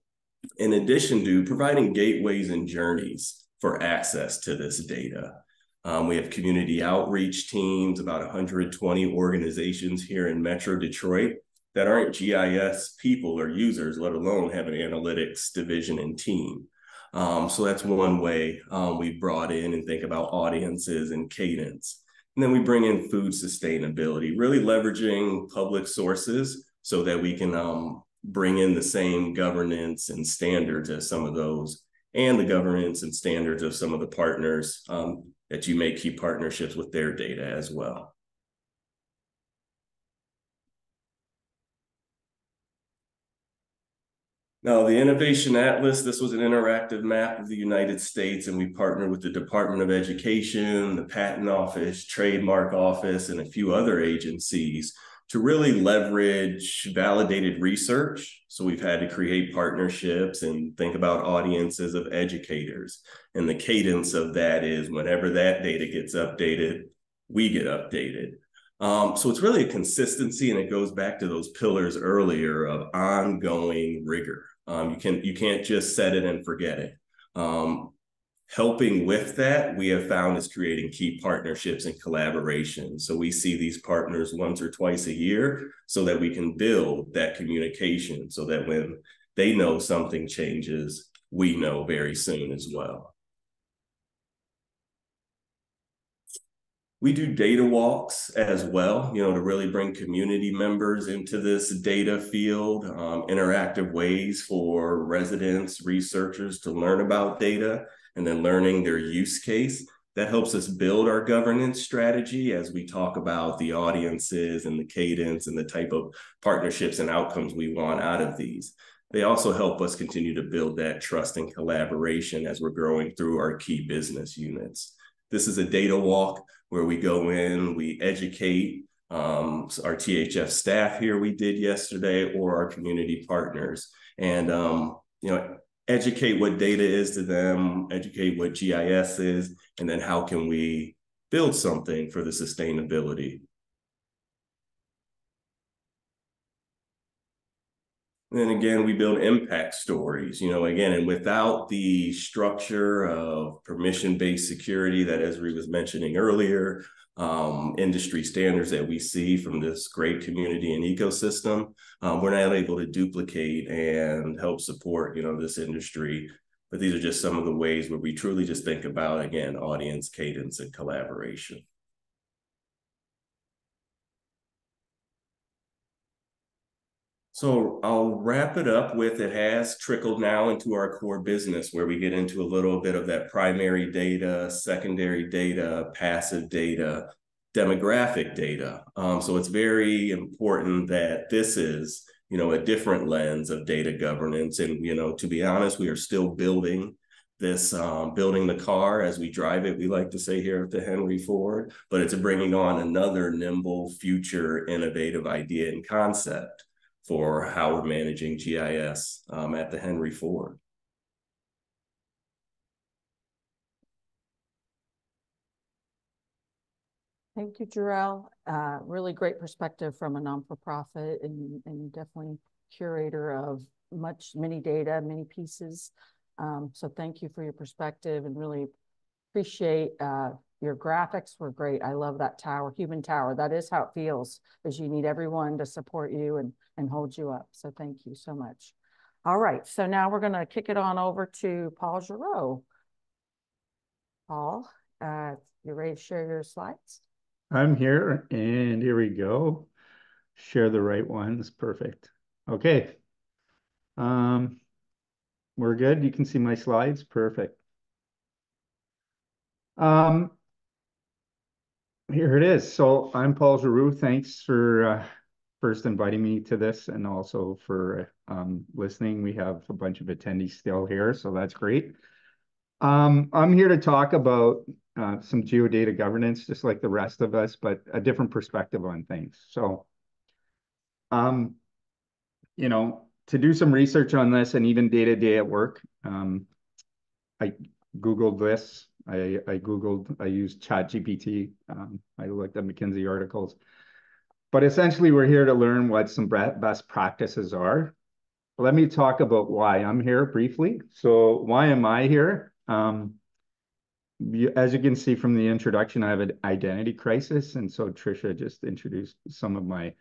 Speaker 6: in addition to providing gateways and journeys for access to this data. Um, we have community outreach teams, about 120 organizations here in Metro Detroit that aren't GIS people or users, let alone have an analytics division and team. Um, so that's one way um, we brought in and think about audiences and cadence. And then we bring in food sustainability, really leveraging public sources so that we can um, bring in the same governance and standards as some of those, and the governance and standards of some of the partners um, that you may keep partnerships with their data as well. Now, the Innovation Atlas, this was an interactive map of the United States, and we partnered with the Department of Education, the Patent Office, Trademark Office, and a few other agencies to really leverage validated research. So we've had to create partnerships and think about audiences of educators. And the cadence of that is whenever that data gets updated, we get updated. Um, so it's really a consistency, and it goes back to those pillars earlier of ongoing rigor. Um, you can you can't just set it and forget it. Um, helping with that, we have found is creating key partnerships and collaboration. So we see these partners once or twice a year, so that we can build that communication, so that when they know something changes, we know very soon as well. We do data walks as well, you know, to really bring community members into this data field, um, interactive ways for residents, researchers to learn about data and then learning their use case. That helps us build our governance strategy as we talk about the audiences and the cadence and the type of partnerships and outcomes we want out of these. They also help us continue to build that trust and collaboration as we're growing through our key business units. This is a data walk where we go in, we educate um, our THF staff here we did yesterday or our community partners and um, you know educate what data is to them educate what gis is and then how can we build something for the sustainability And then again, we build impact stories, you know, again, and without the structure of permission based security that Esri was mentioning earlier, um, industry standards that we see from this great community and ecosystem, um, we're not able to duplicate and help support, you know, this industry but these are just some of the ways where we truly just think about, again, audience, cadence, and collaboration. So I'll wrap it up with it has trickled now into our core business where we get into a little bit of that primary data, secondary data, passive data, demographic data. Um, so it's very important that this is, you know, a different lens of data governance. And, you know, to be honest, we are still building this um, building the car as we drive it, we like to say here at the Henry Ford, but it's bringing on another nimble, future, innovative idea and concept for how we're managing GIS um, at the Henry Ford.
Speaker 1: Thank you, Jarell. Uh, really great perspective from a non-for-profit and, and definitely curator of much, many data, many pieces. Um, so thank you for your perspective and really appreciate uh, your graphics were great. I love that tower, human tower. That is how it feels, is you need everyone to support you and, and hold you up. So thank you so much. All right, so now we're gonna kick it on over to Paul Giroux. Paul, uh, you ready to share your slides?
Speaker 8: I'm here and here we go. Share the right ones, perfect. Okay. Um, we're good, you can see my slides, perfect. Um, here it is. So I'm Paul Giroux. Thanks for uh, first inviting me to this and also for um, listening. We have a bunch of attendees still here, so that's great. Um, I'm here to talk about uh, some geodata governance, just like the rest of us, but a different perspective on things. So, um, you know, to do some research on this and even day to day at work, um, I Googled this I, I Googled, I used ChatGPT. Um, I looked at McKinsey articles. But essentially, we're here to learn what some best practices are. Let me talk about why I'm here briefly. So why am I here? Um, you, as you can see from the introduction, I have an identity crisis. And so Trisha just introduced some of my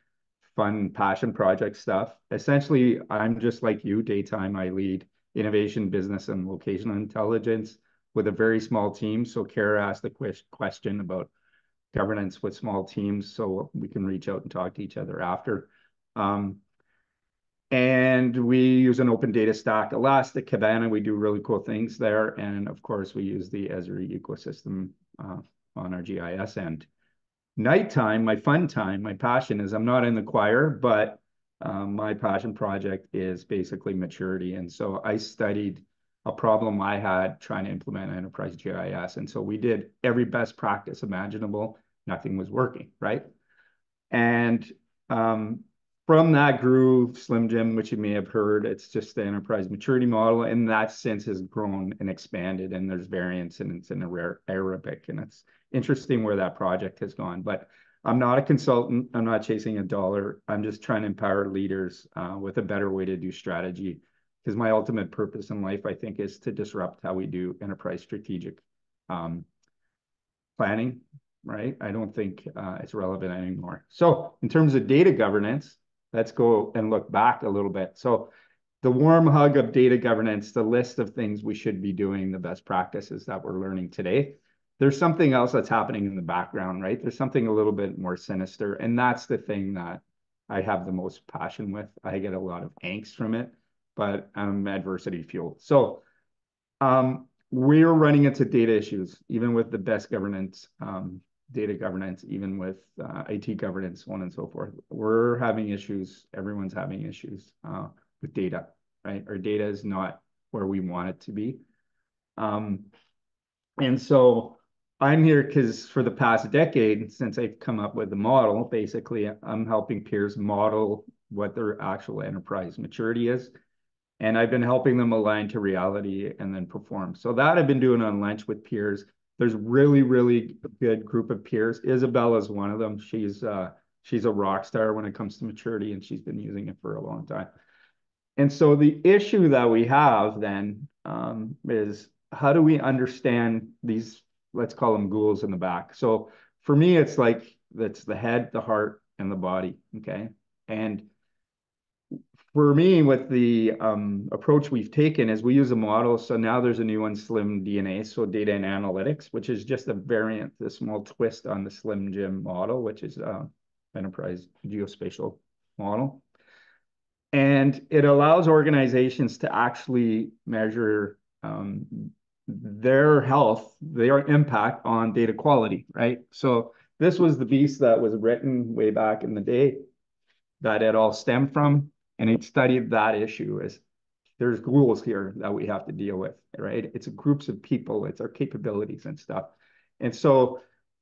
Speaker 8: fun passion project stuff. Essentially, I'm just like you, daytime, I lead innovation, business, and locational intelligence with a very small team. So Kara asked the question about governance with small teams, so we can reach out and talk to each other after. Um, and we use an open data stack, Elastic, Kibana. We do really cool things there. And of course, we use the Esri ecosystem uh, on our GIS end. Nighttime, my fun time, my passion is I'm not in the choir, but um, my passion project is basically maturity. And so I studied a problem I had trying to implement enterprise GIS. And so we did every best practice imaginable. Nothing was working, right? And um, from that grew Slimgim, which you may have heard. It's just the enterprise maturity model. And that since has grown and expanded. And there's variants and it's in Arabic. And it's interesting where that project has gone. But I'm not a consultant. I'm not chasing a dollar. I'm just trying to empower leaders uh, with a better way to do strategy because my ultimate purpose in life, I think, is to disrupt how we do enterprise strategic um, planning, right? I don't think uh, it's relevant anymore. So in terms of data governance, let's go and look back a little bit. So the warm hug of data governance, the list of things we should be doing, the best practices that we're learning today. There's something else that's happening in the background, right? There's something a little bit more sinister. And that's the thing that I have the most passion with. I get a lot of angst from it but um, adversity fueled. So um, we're running into data issues, even with the best governance, um, data governance, even with uh, IT governance, so on and so forth. We're having issues. Everyone's having issues uh, with data, right? Our data is not where we want it to be. Um, and so I'm here because for the past decade, since I've come up with the model, basically, I'm helping peers model what their actual enterprise maturity is and I've been helping them align to reality and then perform. So that I've been doing on lunch with peers. There's really, really good group of peers. Izabela's one of them. She's uh, she's a rock star when it comes to maturity, and she's been using it for a long time. And so the issue that we have then um, is how do we understand these? Let's call them ghouls in the back. So for me, it's like that's the head, the heart, and the body. Okay, and for me, with the um, approach we've taken is we use a model. So now there's a new one, SlimD&A, so data and analytics, which is just a variant, a small twist on the Slimgim model, which is uh, enterprise geospatial model. And it allows organizations to actually measure um, their health, their impact on data quality, right? So this was the beast that was written way back in the day that it all stemmed from. And it studied that issue as there's rules here that we have to deal with, right? It's groups of people, it's our capabilities and stuff. And so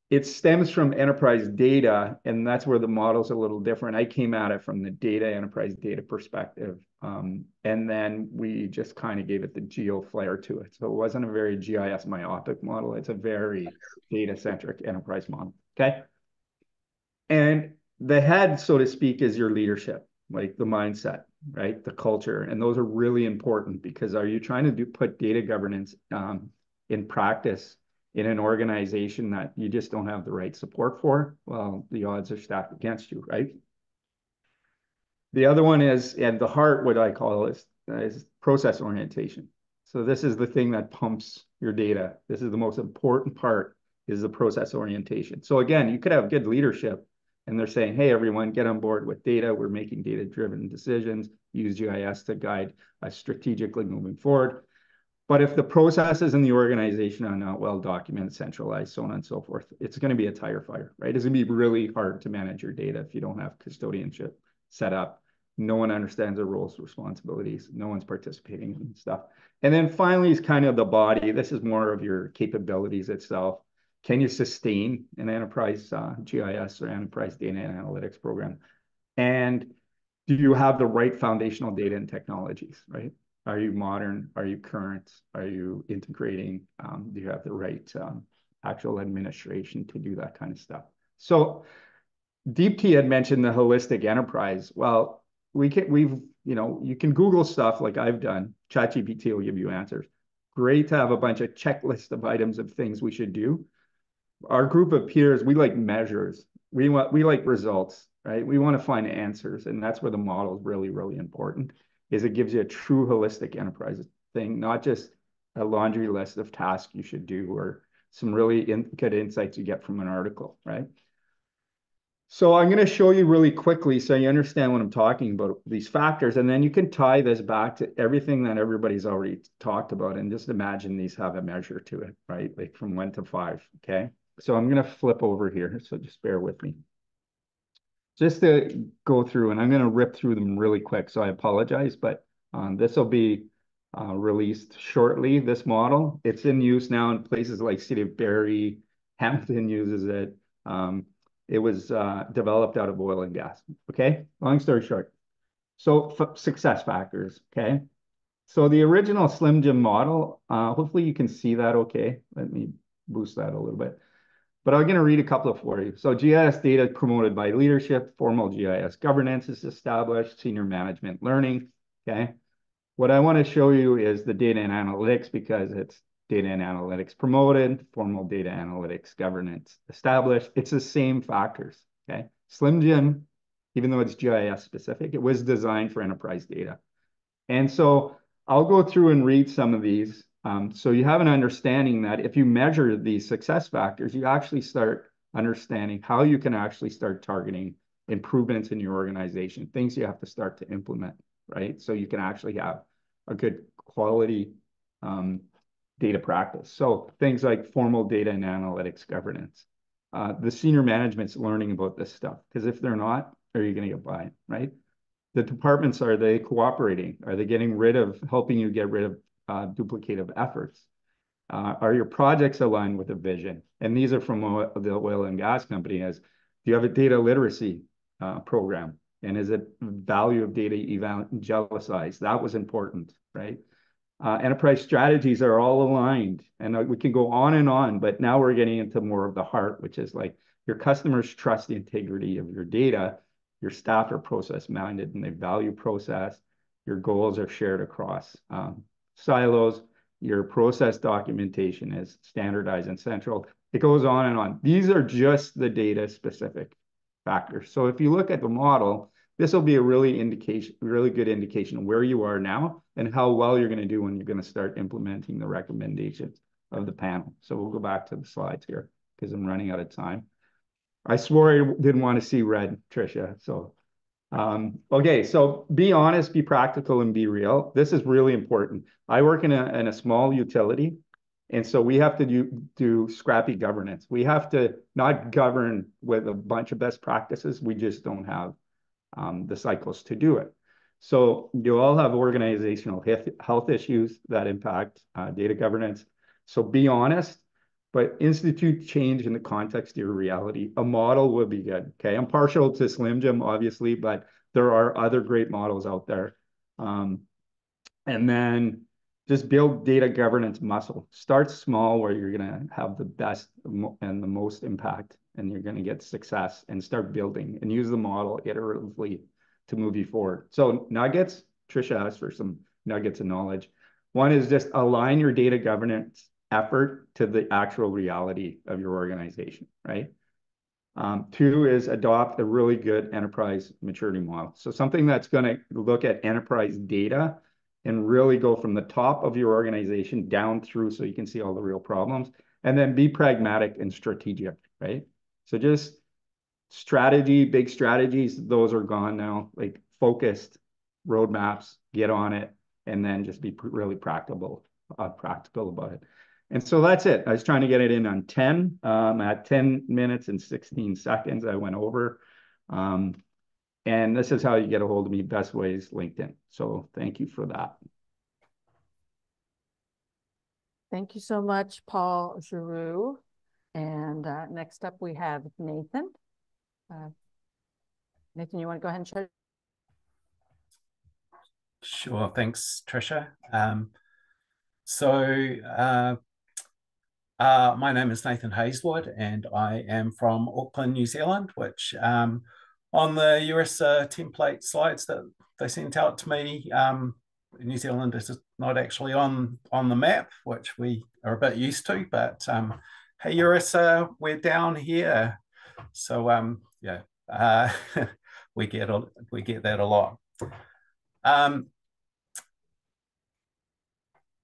Speaker 8: it stems from enterprise data, and that's where the model's a little different. I came at it from the data enterprise data perspective, um, and then we just kind of gave it the geo flair to it. So it wasn't a very GIS myopic model. It's a very data centric enterprise model. Okay, and the head, so to speak, is your leadership, like the mindset, right? The culture, and those are really important because are you trying to do put data governance um, in practice? in an organization that you just don't have the right support for, well, the odds are stacked against you, right? The other one is, and the heart, what I call is, is process orientation. So this is the thing that pumps your data. This is the most important part is the process orientation. So again, you could have good leadership and they're saying, hey, everyone, get on board with data. We're making data-driven decisions. Use GIS to guide us strategically moving forward. But if the processes in the organization are not well documented, centralized, so on and so forth, it's going to be a tire fire, right? It's going to be really hard to manage your data if you don't have custodianship set up. No one understands their roles, responsibilities. No one's participating in stuff. And then finally is kind of the body. This is more of your capabilities itself. Can you sustain an enterprise uh, GIS or enterprise data and analytics program? And do you have the right foundational data and technologies, right? Are you modern? Are you current? Are you integrating? Um, do you have the right um, actual administration to do that kind of stuff? So Deepti had mentioned the holistic enterprise. Well, we can, we've, you know, you can Google stuff like I've done. ChatGPT will give you answers. Great to have a bunch of checklist of items of things we should do. Our group of peers, we like measures. We want, we like results, right? We want to find answers, and that's where the model is really, really important is it gives you a true holistic enterprise thing, not just a laundry list of tasks you should do or some really in, good insights you get from an article, right? So I'm going to show you really quickly so you understand what I'm talking about, these factors, and then you can tie this back to everything that everybody's already talked about and just imagine these have a measure to it, right? Like from one to five, okay? So I'm going to flip over here, so just bear with me just to go through, and I'm going to rip through them really quick, so I apologize, but um, this will be uh, released shortly, this model. It's in use now in places like City of Barrie, Hamilton uses it. Um, it was uh, developed out of oil and gas, okay? Long story short. So success factors, okay? So the original Slimgim model, uh, hopefully you can see that okay. Let me boost that a little bit. But I'm going to read a couple of for you. So GIS data promoted by leadership, formal GIS governance is established, senior management learning, okay? What I want to show you is the data and analytics because it's data and analytics promoted, formal data analytics governance established. It's the same factors, okay? Slimgim, even though it's GIS specific, it was designed for enterprise data. And so I'll go through and read some of these um, so you have an understanding that if you measure these success factors, you actually start understanding how you can actually start targeting improvements in your organization, things you have to start to implement, right? So you can actually have a good quality um, data practice. So things like formal data and analytics governance. Uh, the senior management's learning about this stuff because if they're not, are you going to get by, right? The departments, are they cooperating? Are they getting rid of, helping you get rid of uh, duplicative efforts? Uh, are your projects aligned with a vision? And these are from the oil and gas company as, do you have a data literacy uh, program? And is it value of data evangelized? That was important, right? Uh, enterprise strategies are all aligned and uh, we can go on and on, but now we're getting into more of the heart, which is like your customers trust the integrity of your data, your staff are process minded and they value process, your goals are shared across um, silos, your process documentation is standardized and central. It goes on and on. These are just the data specific factors. So if you look at the model, this will be a really indication, really good indication of where you are now and how well you're going to do when you're going to start implementing the recommendations of the panel. So we'll go back to the slides here because I'm running out of time. I swore I didn't want to see red, Trisha. So, um, okay. So be honest, be practical, and be real. This is really important. I work in a, in a small utility. And so we have to do, do scrappy governance. We have to not govern with a bunch of best practices. We just don't have um, the cycles to do it. So you all have organizational health issues that impact uh, data governance. So be honest, but institute change in the context of your reality. A model will be good. Okay, I'm partial to Slimgim, obviously, but there are other great models out there. Um, and then just build data governance muscle. Start small where you're going to have the best and the most impact and you're going to get success and start building and use the model iteratively to move you forward. So nuggets, Trisha asked for some nuggets of knowledge. One is just align your data governance effort to the actual reality of your organization, right? Um, two is adopt a really good enterprise maturity model. So something that's going to look at enterprise data and really go from the top of your organization down through so you can see all the real problems and then be pragmatic and strategic, right? So just strategy, big strategies, those are gone now, like focused roadmaps, get on it, and then just be really practical, uh, practical about it. And so that's it. I was trying to get it in on 10. Um, at 10 minutes and 16 seconds, I went over. Um, and this is how you get a hold of me, best ways, LinkedIn. So thank you for that.
Speaker 1: Thank you so much, Paul Giroux. And uh, next up, we have Nathan. Uh, Nathan, you want to go ahead and share?
Speaker 9: Sure, thanks, Trisha. Um, so uh, uh, my name is Nathan Heazlewood, and I am from Auckland, New Zealand, which um, on the US uh, template slides that they sent out to me, um, New Zealand is not actually on, on the map, which we are a bit used to, but um, hey, URISA, we're down here. So um, yeah, uh, we get we get that a lot. Um,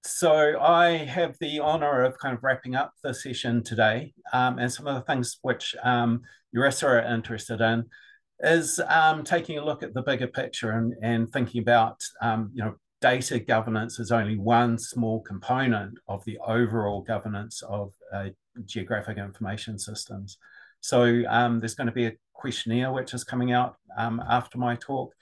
Speaker 9: so I have the honor of kind of wrapping up the session today. Um, and some of the things which um, URISA are interested in is um, taking a look at the bigger picture and, and thinking about, um, you know, data governance is only one small component of the overall governance of uh, geographic information systems. So um, there's going to be a questionnaire which is coming out um, after my talk,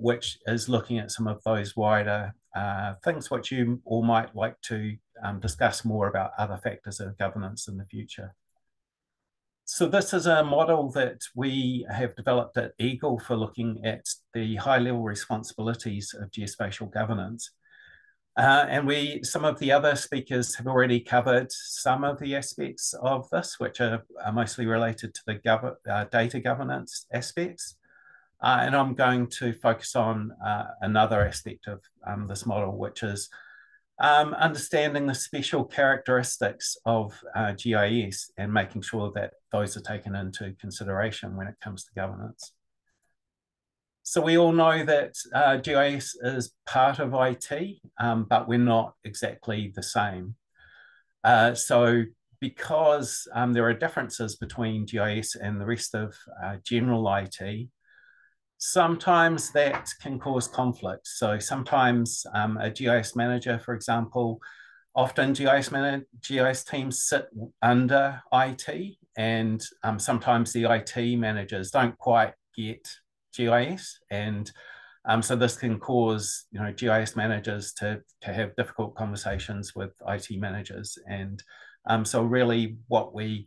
Speaker 9: which is looking at some of those wider uh, things which you all might like to um, discuss more about other factors of governance in the future. So this is a model that we have developed at Eagle for looking at the high level responsibilities of geospatial governance. Uh, and we, some of the other speakers have already covered some of the aspects of this, which are, are mostly related to the gov uh, data governance aspects. Uh, and I'm going to focus on uh, another aspect of um, this model, which is um, understanding the special characteristics of uh, GIS and making sure that those are taken into consideration when it comes to governance. So we all know that uh, GIS is part of IT, um, but we're not exactly the same. Uh, so because um, there are differences between GIS and the rest of uh, general IT, Sometimes that can cause conflict. So sometimes um, a GIS manager, for example, often GIS, GIS teams sit under IT and um, sometimes the IT managers don't quite get GIS. And um, so this can cause you know GIS managers to, to have difficult conversations with IT managers. And um, so really what we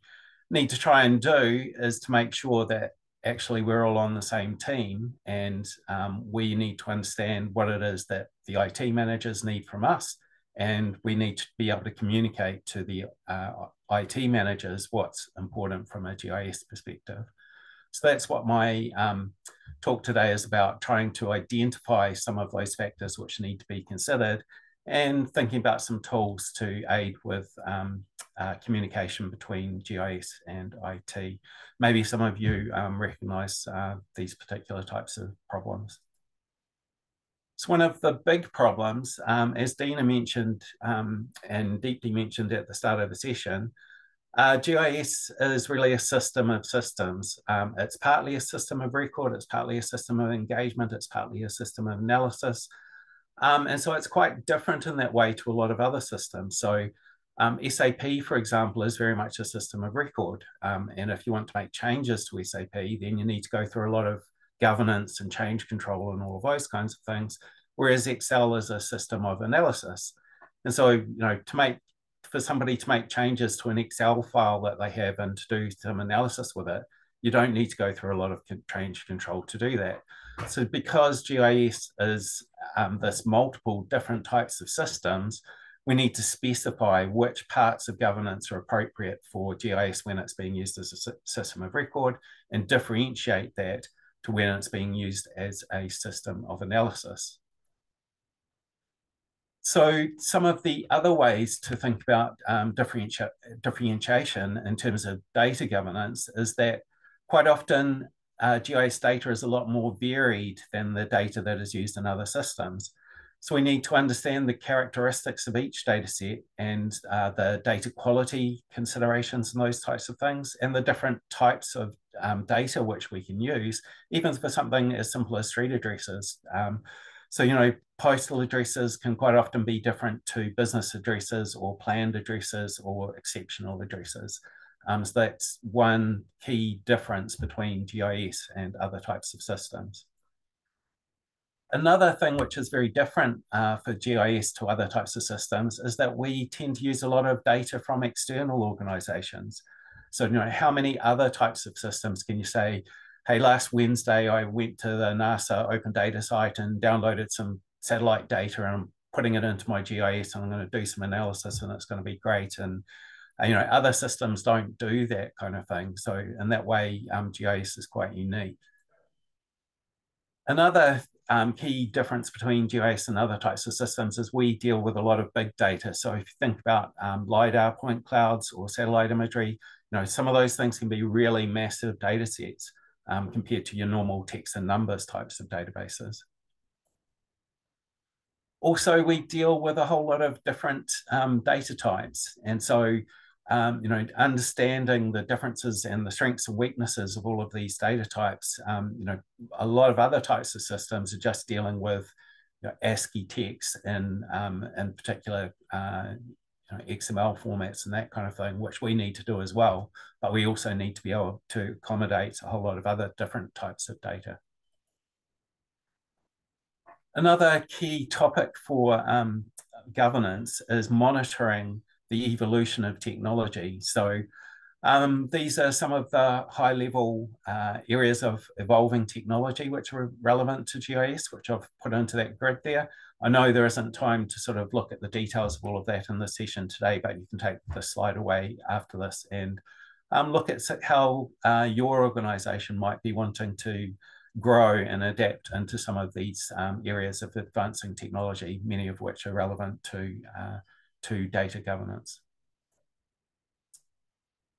Speaker 9: need to try and do is to make sure that actually we're all on the same team and um, we need to understand what it is that the IT managers need from us. And we need to be able to communicate to the uh, IT managers what's important from a GIS perspective. So that's what my um, talk today is about, trying to identify some of those factors which need to be considered and thinking about some tools to aid with um, uh, communication between GIS and IT. Maybe some of you um, recognize uh, these particular types of problems. So one of the big problems, um, as Dena mentioned um, and Deepti mentioned at the start of the session, uh, GIS is really a system of systems. Um, it's partly a system of record, it's partly a system of engagement, it's partly a system of analysis. Um, and so it's quite different in that way to a lot of other systems. So um, SAP, for example, is very much a system of record. Um, and if you want to make changes to SAP, then you need to go through a lot of governance and change control and all of those kinds of things, whereas Excel is a system of analysis. And so, you know, to make for somebody to make changes to an Excel file that they have and to do some analysis with it, you don't need to go through a lot of change control to do that. So because GIS is um, this multiple different types of systems, we need to specify which parts of governance are appropriate for GIS when it's being used as a system of record and differentiate that to when it's being used as a system of analysis. So some of the other ways to think about um, differenti differentiation in terms of data governance is that quite often uh, GIS data is a lot more varied than the data that is used in other systems. So we need to understand the characteristics of each data set and uh, the data quality considerations and those types of things, and the different types of um, data which we can use, even for something as simple as street addresses. Um, so, you know, postal addresses can quite often be different to business addresses or planned addresses or exceptional addresses. Um, so that's one key difference between GIS and other types of systems. Another thing which is very different uh, for GIS to other types of systems is that we tend to use a lot of data from external organizations. So, you know, how many other types of systems can you say, hey, last Wednesday I went to the NASA open data site and downloaded some satellite data and I'm putting it into my GIS and I'm going to do some analysis and it's going to be great. And, you know, other systems don't do that kind of thing. So in that way, um, GIS is quite unique. Another um, key difference between GIS and other types of systems is we deal with a lot of big data. So if you think about um, LiDAR point clouds or satellite imagery, you know, some of those things can be really massive data sets um, compared to your normal text and numbers types of databases. Also, we deal with a whole lot of different um, data types. And so um, you know, understanding the differences and the strengths and weaknesses of all of these data types. Um, you know, a lot of other types of systems are just dealing with you know, ASCII text and um, in particular uh, you know, XML formats and that kind of thing, which we need to do as well. But we also need to be able to accommodate a whole lot of other different types of data. Another key topic for um, governance is monitoring the evolution of technology. So um, these are some of the high level uh, areas of evolving technology which are relevant to GIS, which I've put into that grid there. I know there isn't time to sort of look at the details of all of that in this session today, but you can take the slide away after this and um, look at how uh, your organization might be wanting to grow and adapt into some of these um, areas of advancing technology, many of which are relevant to uh, to data governance.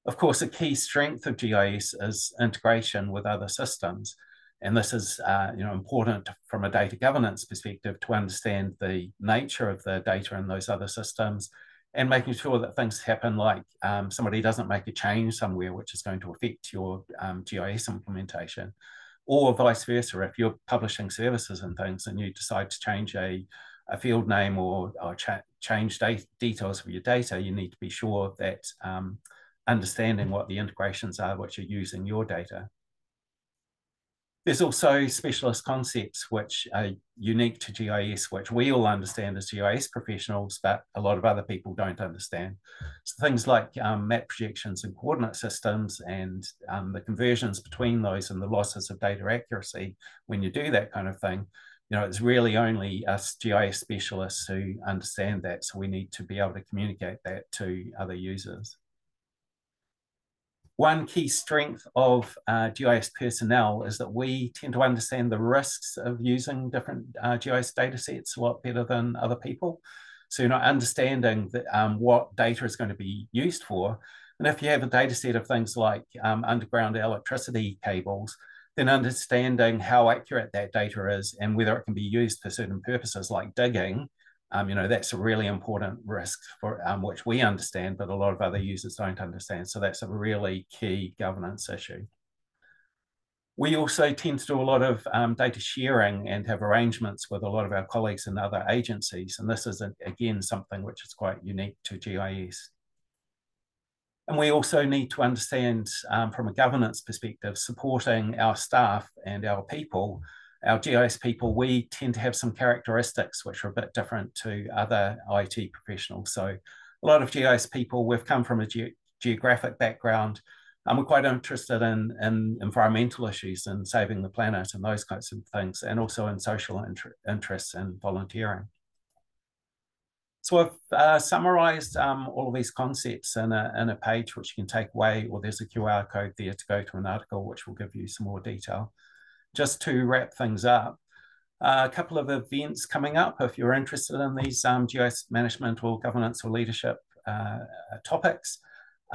Speaker 9: Of course, a key strength of GIS is integration with other systems. And this is uh, you know, important from a data governance perspective to understand the nature of the data in those other systems and making sure that things happen like um, somebody doesn't make a change somewhere which is going to affect your um, GIS implementation or vice versa. If you're publishing services and things and you decide to change a a field name or, or cha change details of your data, you need to be sure that um, understanding what the integrations are, what you're using your data. There's also specialist concepts which are unique to GIS, which we all understand as GIS professionals, but a lot of other people don't understand. So things like um, map projections and coordinate systems and um, the conversions between those and the losses of data accuracy when you do that kind of thing you know, it's really only us GIS specialists who understand that. So we need to be able to communicate that to other users. One key strength of uh, GIS personnel is that we tend to understand the risks of using different uh, GIS data sets a lot better than other people. So you're not understanding that, um, what data is going to be used for. And if you have a data set of things like um, underground electricity cables, then understanding how accurate that data is and whether it can be used for certain purposes like digging, um, you know, that's a really important risk for um, which we understand, but a lot of other users don't understand. So that's a really key governance issue. We also tend to do a lot of um, data sharing and have arrangements with a lot of our colleagues in other agencies. And this is, again, something which is quite unique to GIS. And we also need to understand um, from a governance perspective, supporting our staff and our people, our GIS people, we tend to have some characteristics which are a bit different to other IT professionals. So a lot of GIS people, we've come from a ge geographic background, and we're quite interested in, in environmental issues and saving the planet and those kinds of things, and also in social inter interests and volunteering. So I've uh, summarized um, all of these concepts in a, in a page which you can take away, or there's a QR code there to go to an article which will give you some more detail. Just to wrap things up, uh, a couple of events coming up if you're interested in these um, GIS management or governance or leadership uh, topics.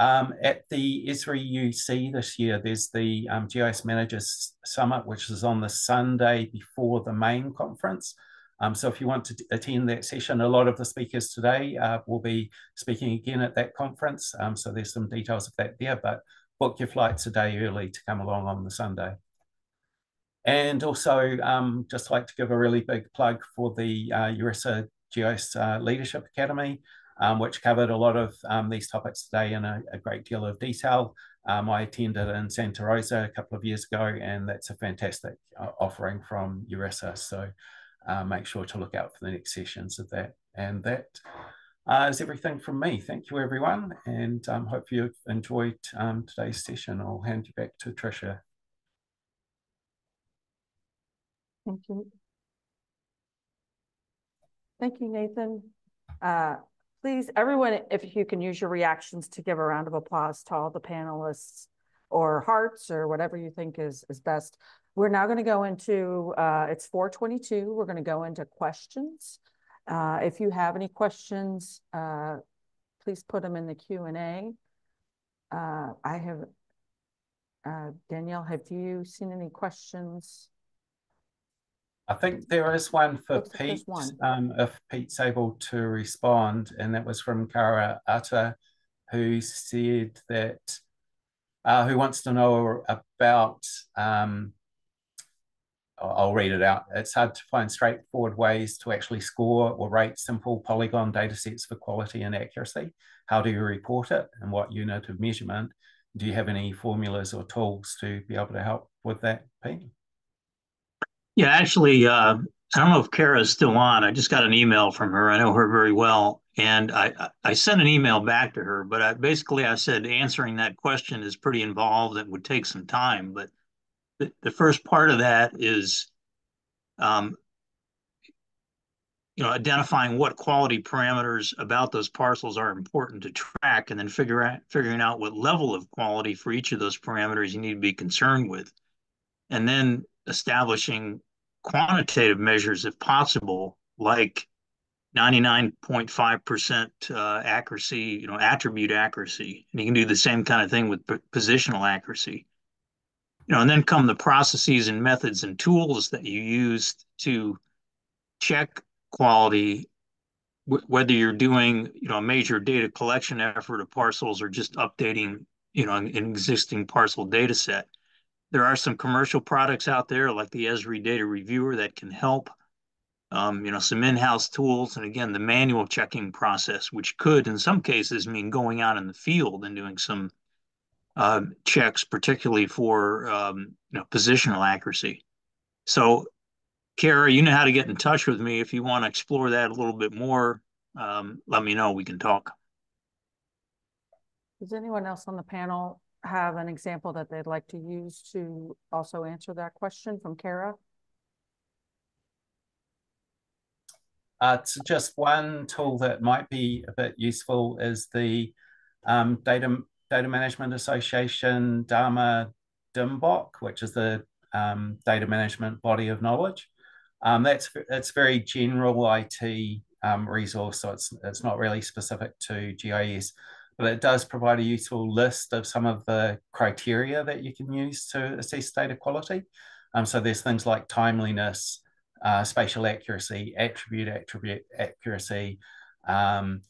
Speaker 9: Um, at the Esri UC this year, there's the um, GIS Managers Summit, which is on the Sunday before the main conference. Um, so if you want to attend that session, a lot of the speakers today uh, will be speaking again at that conference. Um, so there's some details of that there, but book your flights a day early to come along on the Sunday. And also um, just like to give a really big plug for the uh, URISA GIS uh, Leadership Academy, um, which covered a lot of um, these topics today in a, a great deal of detail. Um, I attended in Santa Rosa a couple of years ago, and that's a fantastic uh, offering from URISA. So uh, make sure to look out for the next sessions of that. And that uh, is everything from me. Thank you, everyone, and um, hope you've enjoyed um, today's session. I'll hand you back to Trisha.
Speaker 1: Thank you. Thank you, Nathan. Uh, please, everyone, if you can use your reactions to give a round of applause to all the panelists or hearts or whatever you think is, is best. We're now going to go into, uh, it's 422. We're going to go into questions. Uh, if you have any questions, uh, please put them in the Q&A. Uh, I have, uh, Danielle, have you seen any questions?
Speaker 9: I think there is one for
Speaker 1: Looks
Speaker 9: Pete,
Speaker 1: one.
Speaker 9: um, if Pete's able to respond, and that was from Kara Atta, who said that, uh, who wants to know about um, I'll read it out. It's hard to find straightforward ways to actually score or rate simple polygon data sets for quality and accuracy. How do you report it and what unit of measurement? Do you have any formulas or tools to be able to help with that, Pete?
Speaker 5: Yeah, actually, uh, I don't know if Kara's still on. I just got an email from her. I know her very well. And I, I sent an email back to her, but I, basically I said answering that question is pretty involved. It would take some time, but the, first part of that is um, you know, identifying what quality parameters about those parcels are important to track and then figure out, figuring out what level of quality for each of those parameters you need to be concerned with. And then establishing quantitative measures if possible, like 99.5% uh, accuracy, you know, attribute accuracy. And you can do the same kind of thing with positional accuracy you know, and then come the processes and methods and tools that you use to check quality, whether you're doing, you know, a major data collection effort of parcels or just updating, you know, an, an existing parcel data set. There are some commercial products out there like the Esri Data Reviewer that can help. Um, you know, some in-house tools, and again, the manual checking process, which could, in some cases, mean going out in the field and doing some uh, checks, particularly for um, you know positional accuracy. So, Kara, you know how to get in touch with me if you want to explore that a little bit more. Um, let me know. We can talk.
Speaker 1: Does anyone else on the panel have an example that they'd like to use to also answer that question from Kara?
Speaker 9: Uh, just one tool that might be a bit useful is the um, data Data Management Association DAMA DMBOK, which is the um, data management body of knowledge. Um, that's it's very general IT um, resource, so it's it's not really specific to GIS, but it does provide a useful list of some of the criteria that you can use to assess data quality. Um, so there's things like timeliness, uh, spatial accuracy, attribute attribute accuracy, um,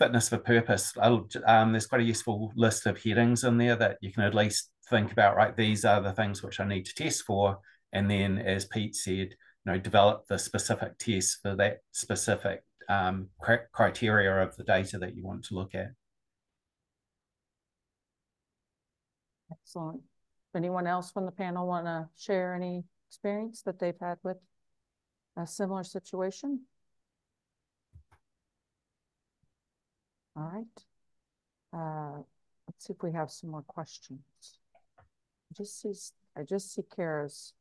Speaker 9: fitness for purpose. Um, there's quite a useful list of headings in there that you can at least think about. Right, these are the things which I need to test for, and then, as Pete said, you know, develop the specific test for that specific um, criteria of the data that you want to look at.
Speaker 1: Excellent. Anyone else from the panel want to share any experience that they've had with a similar situation? All right. Uh, let's see if we have some more questions. I just see, I just see Kara's.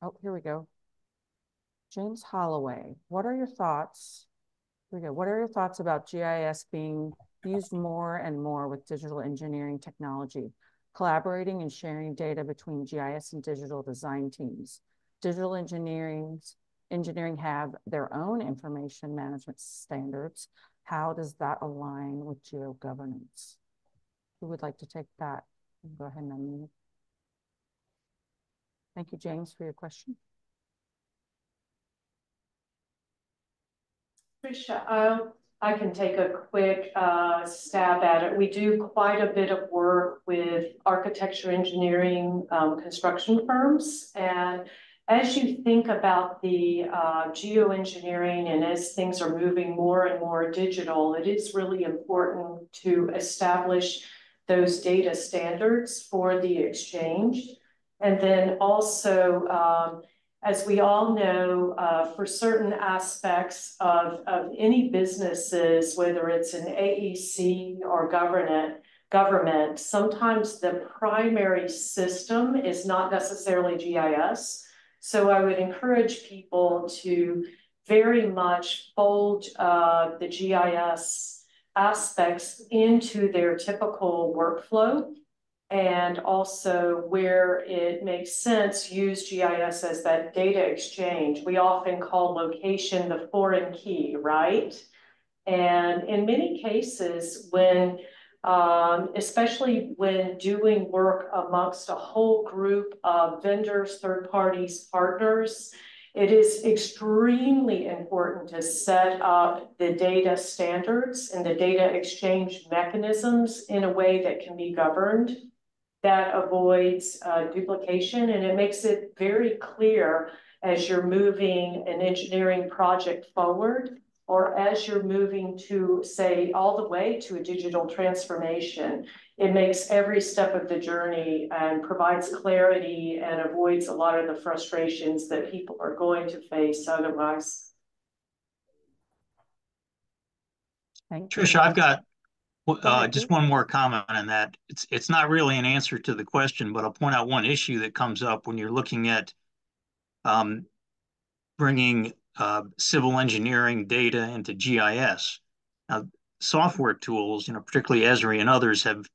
Speaker 1: Oh, here we go. James Holloway, what are your thoughts? Here we go. What are your thoughts about GIS being used more and more with digital engineering technology, collaborating and sharing data between GIS and digital design teams? Digital engineering's engineering have their own information management standards. How does that align with geo governance? Who would like to take that? Go ahead and unmute. Thank you, James, for your question.
Speaker 2: Trisha, uh, I can take a quick uh, stab at it. We do quite a bit of work with architecture, engineering, um, construction firms, and as you think about the uh, geoengineering and as things are moving more and more digital, it is really important to establish those data standards for the exchange. And then also, um, as we all know, uh, for certain aspects of, of any businesses, whether it's an AEC or government, government, sometimes the primary system is not necessarily GIS so I would encourage people to very much fold uh, the GIS aspects into their typical workflow and also where it makes sense, use GIS as that data exchange. We often call location the foreign key, right? And in many cases, when um, especially when doing work amongst a whole group of vendors, third parties, partners. It is extremely important to set up the data standards and the data exchange mechanisms in a way that can be governed, that avoids uh, duplication, and it makes it very clear as you're moving an engineering project forward or as you're moving to say all the way to a digital transformation, it makes every step of the journey and provides clarity and avoids a lot of the frustrations that people are going to face otherwise.
Speaker 5: Thank you. Trisha, I've got uh, just one more comment on that. It's it's not really an answer to the question, but I'll point out one issue that comes up when you're looking at um, bringing uh, civil engineering data into GIS. Now, software tools, you know, particularly Esri and others have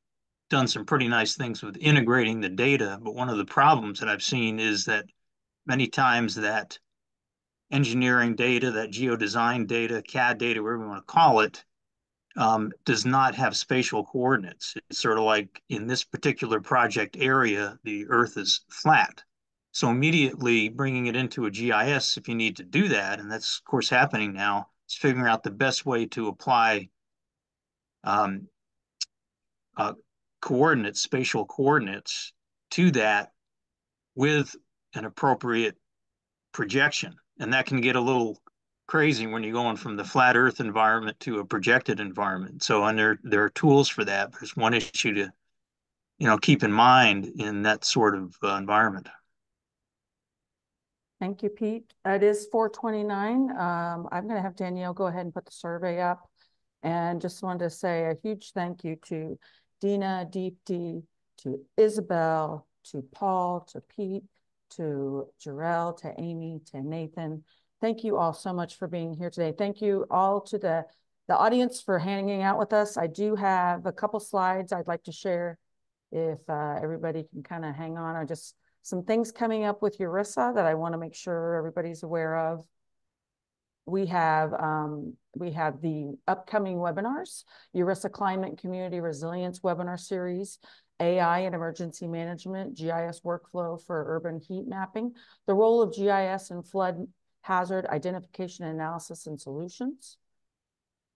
Speaker 5: done some pretty nice things with integrating the data. But one of the problems that I've seen is that many times that engineering data, that geodesign data, CAD data, whatever you want to call it, um, does not have spatial coordinates. It's sort of like in this particular project area, the Earth is flat. So immediately bringing it into a GIS, if you need to do that, and that's of course happening now, is figuring out the best way to apply um, uh, coordinates, spatial coordinates to that with an appropriate projection. And that can get a little crazy when you're going from the flat earth environment to a projected environment. So and there, there are tools for that. There's one issue to, you know, keep in mind in that sort of uh, environment.
Speaker 1: Thank you, Pete. It is 429. Um, I'm going to have Danielle go ahead and put the survey up. And just wanted to say a huge thank you to Dena, Deepti, to Isabel, to Paul, to Pete, to Jarell, to Amy, to Nathan. Thank you all so much for being here today. Thank you all to the, the audience for hanging out with us. I do have a couple slides I'd like to share if uh, everybody can kind of hang on. I just some things coming up with URISA that I want to make sure everybody's aware of. we have um, we have the upcoming webinars, URISA Climate Community Resilience webinar series, AI and Emergency Management, GIS workflow for urban heat mapping, the role of GIS in flood hazard identification analysis and solutions.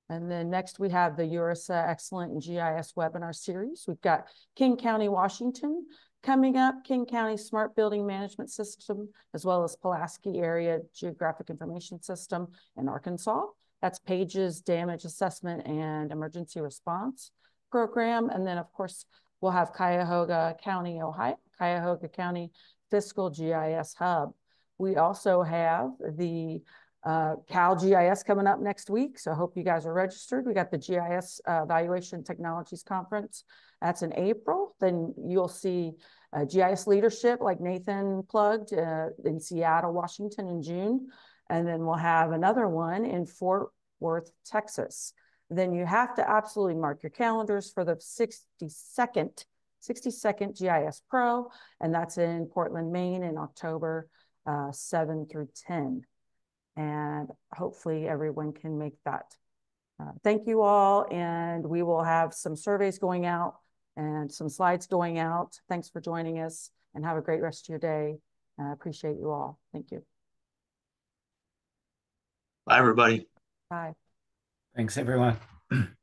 Speaker 1: And then next we have the URISA Excellent in GIS webinar series. We've got King County, Washington, Coming up, King County Smart Building Management System, as well as Pulaski Area Geographic Information System in Arkansas. That's PAGIS's Damage Assessment and Emergency Response Program. And then, of course, we'll have Cuyahoga County, Ohio, Cuyahoga County Fiscal GIS Hub. We also have the uh, Cal GIS coming up next week. So I hope you guys are registered. We got the GIS uh, Evaluation Technologies Conference. That's in April. Then you'll see uh, GIS leadership like Nathan plugged uh, in Seattle, Washington in June. And then we'll have another one in Fort Worth, Texas. Then you have to absolutely mark your calendars for the 62nd, 62nd GIS Pro. And that's in Portland, Maine in October uh, 7 through 10 and hopefully everyone can make that. Uh, thank you all, and we will have some surveys going out and some slides going out. Thanks for joining us, and have a great rest of your day. I appreciate you all. Thank you.
Speaker 5: Bye, everybody.
Speaker 1: Bye.
Speaker 9: Thanks, everyone.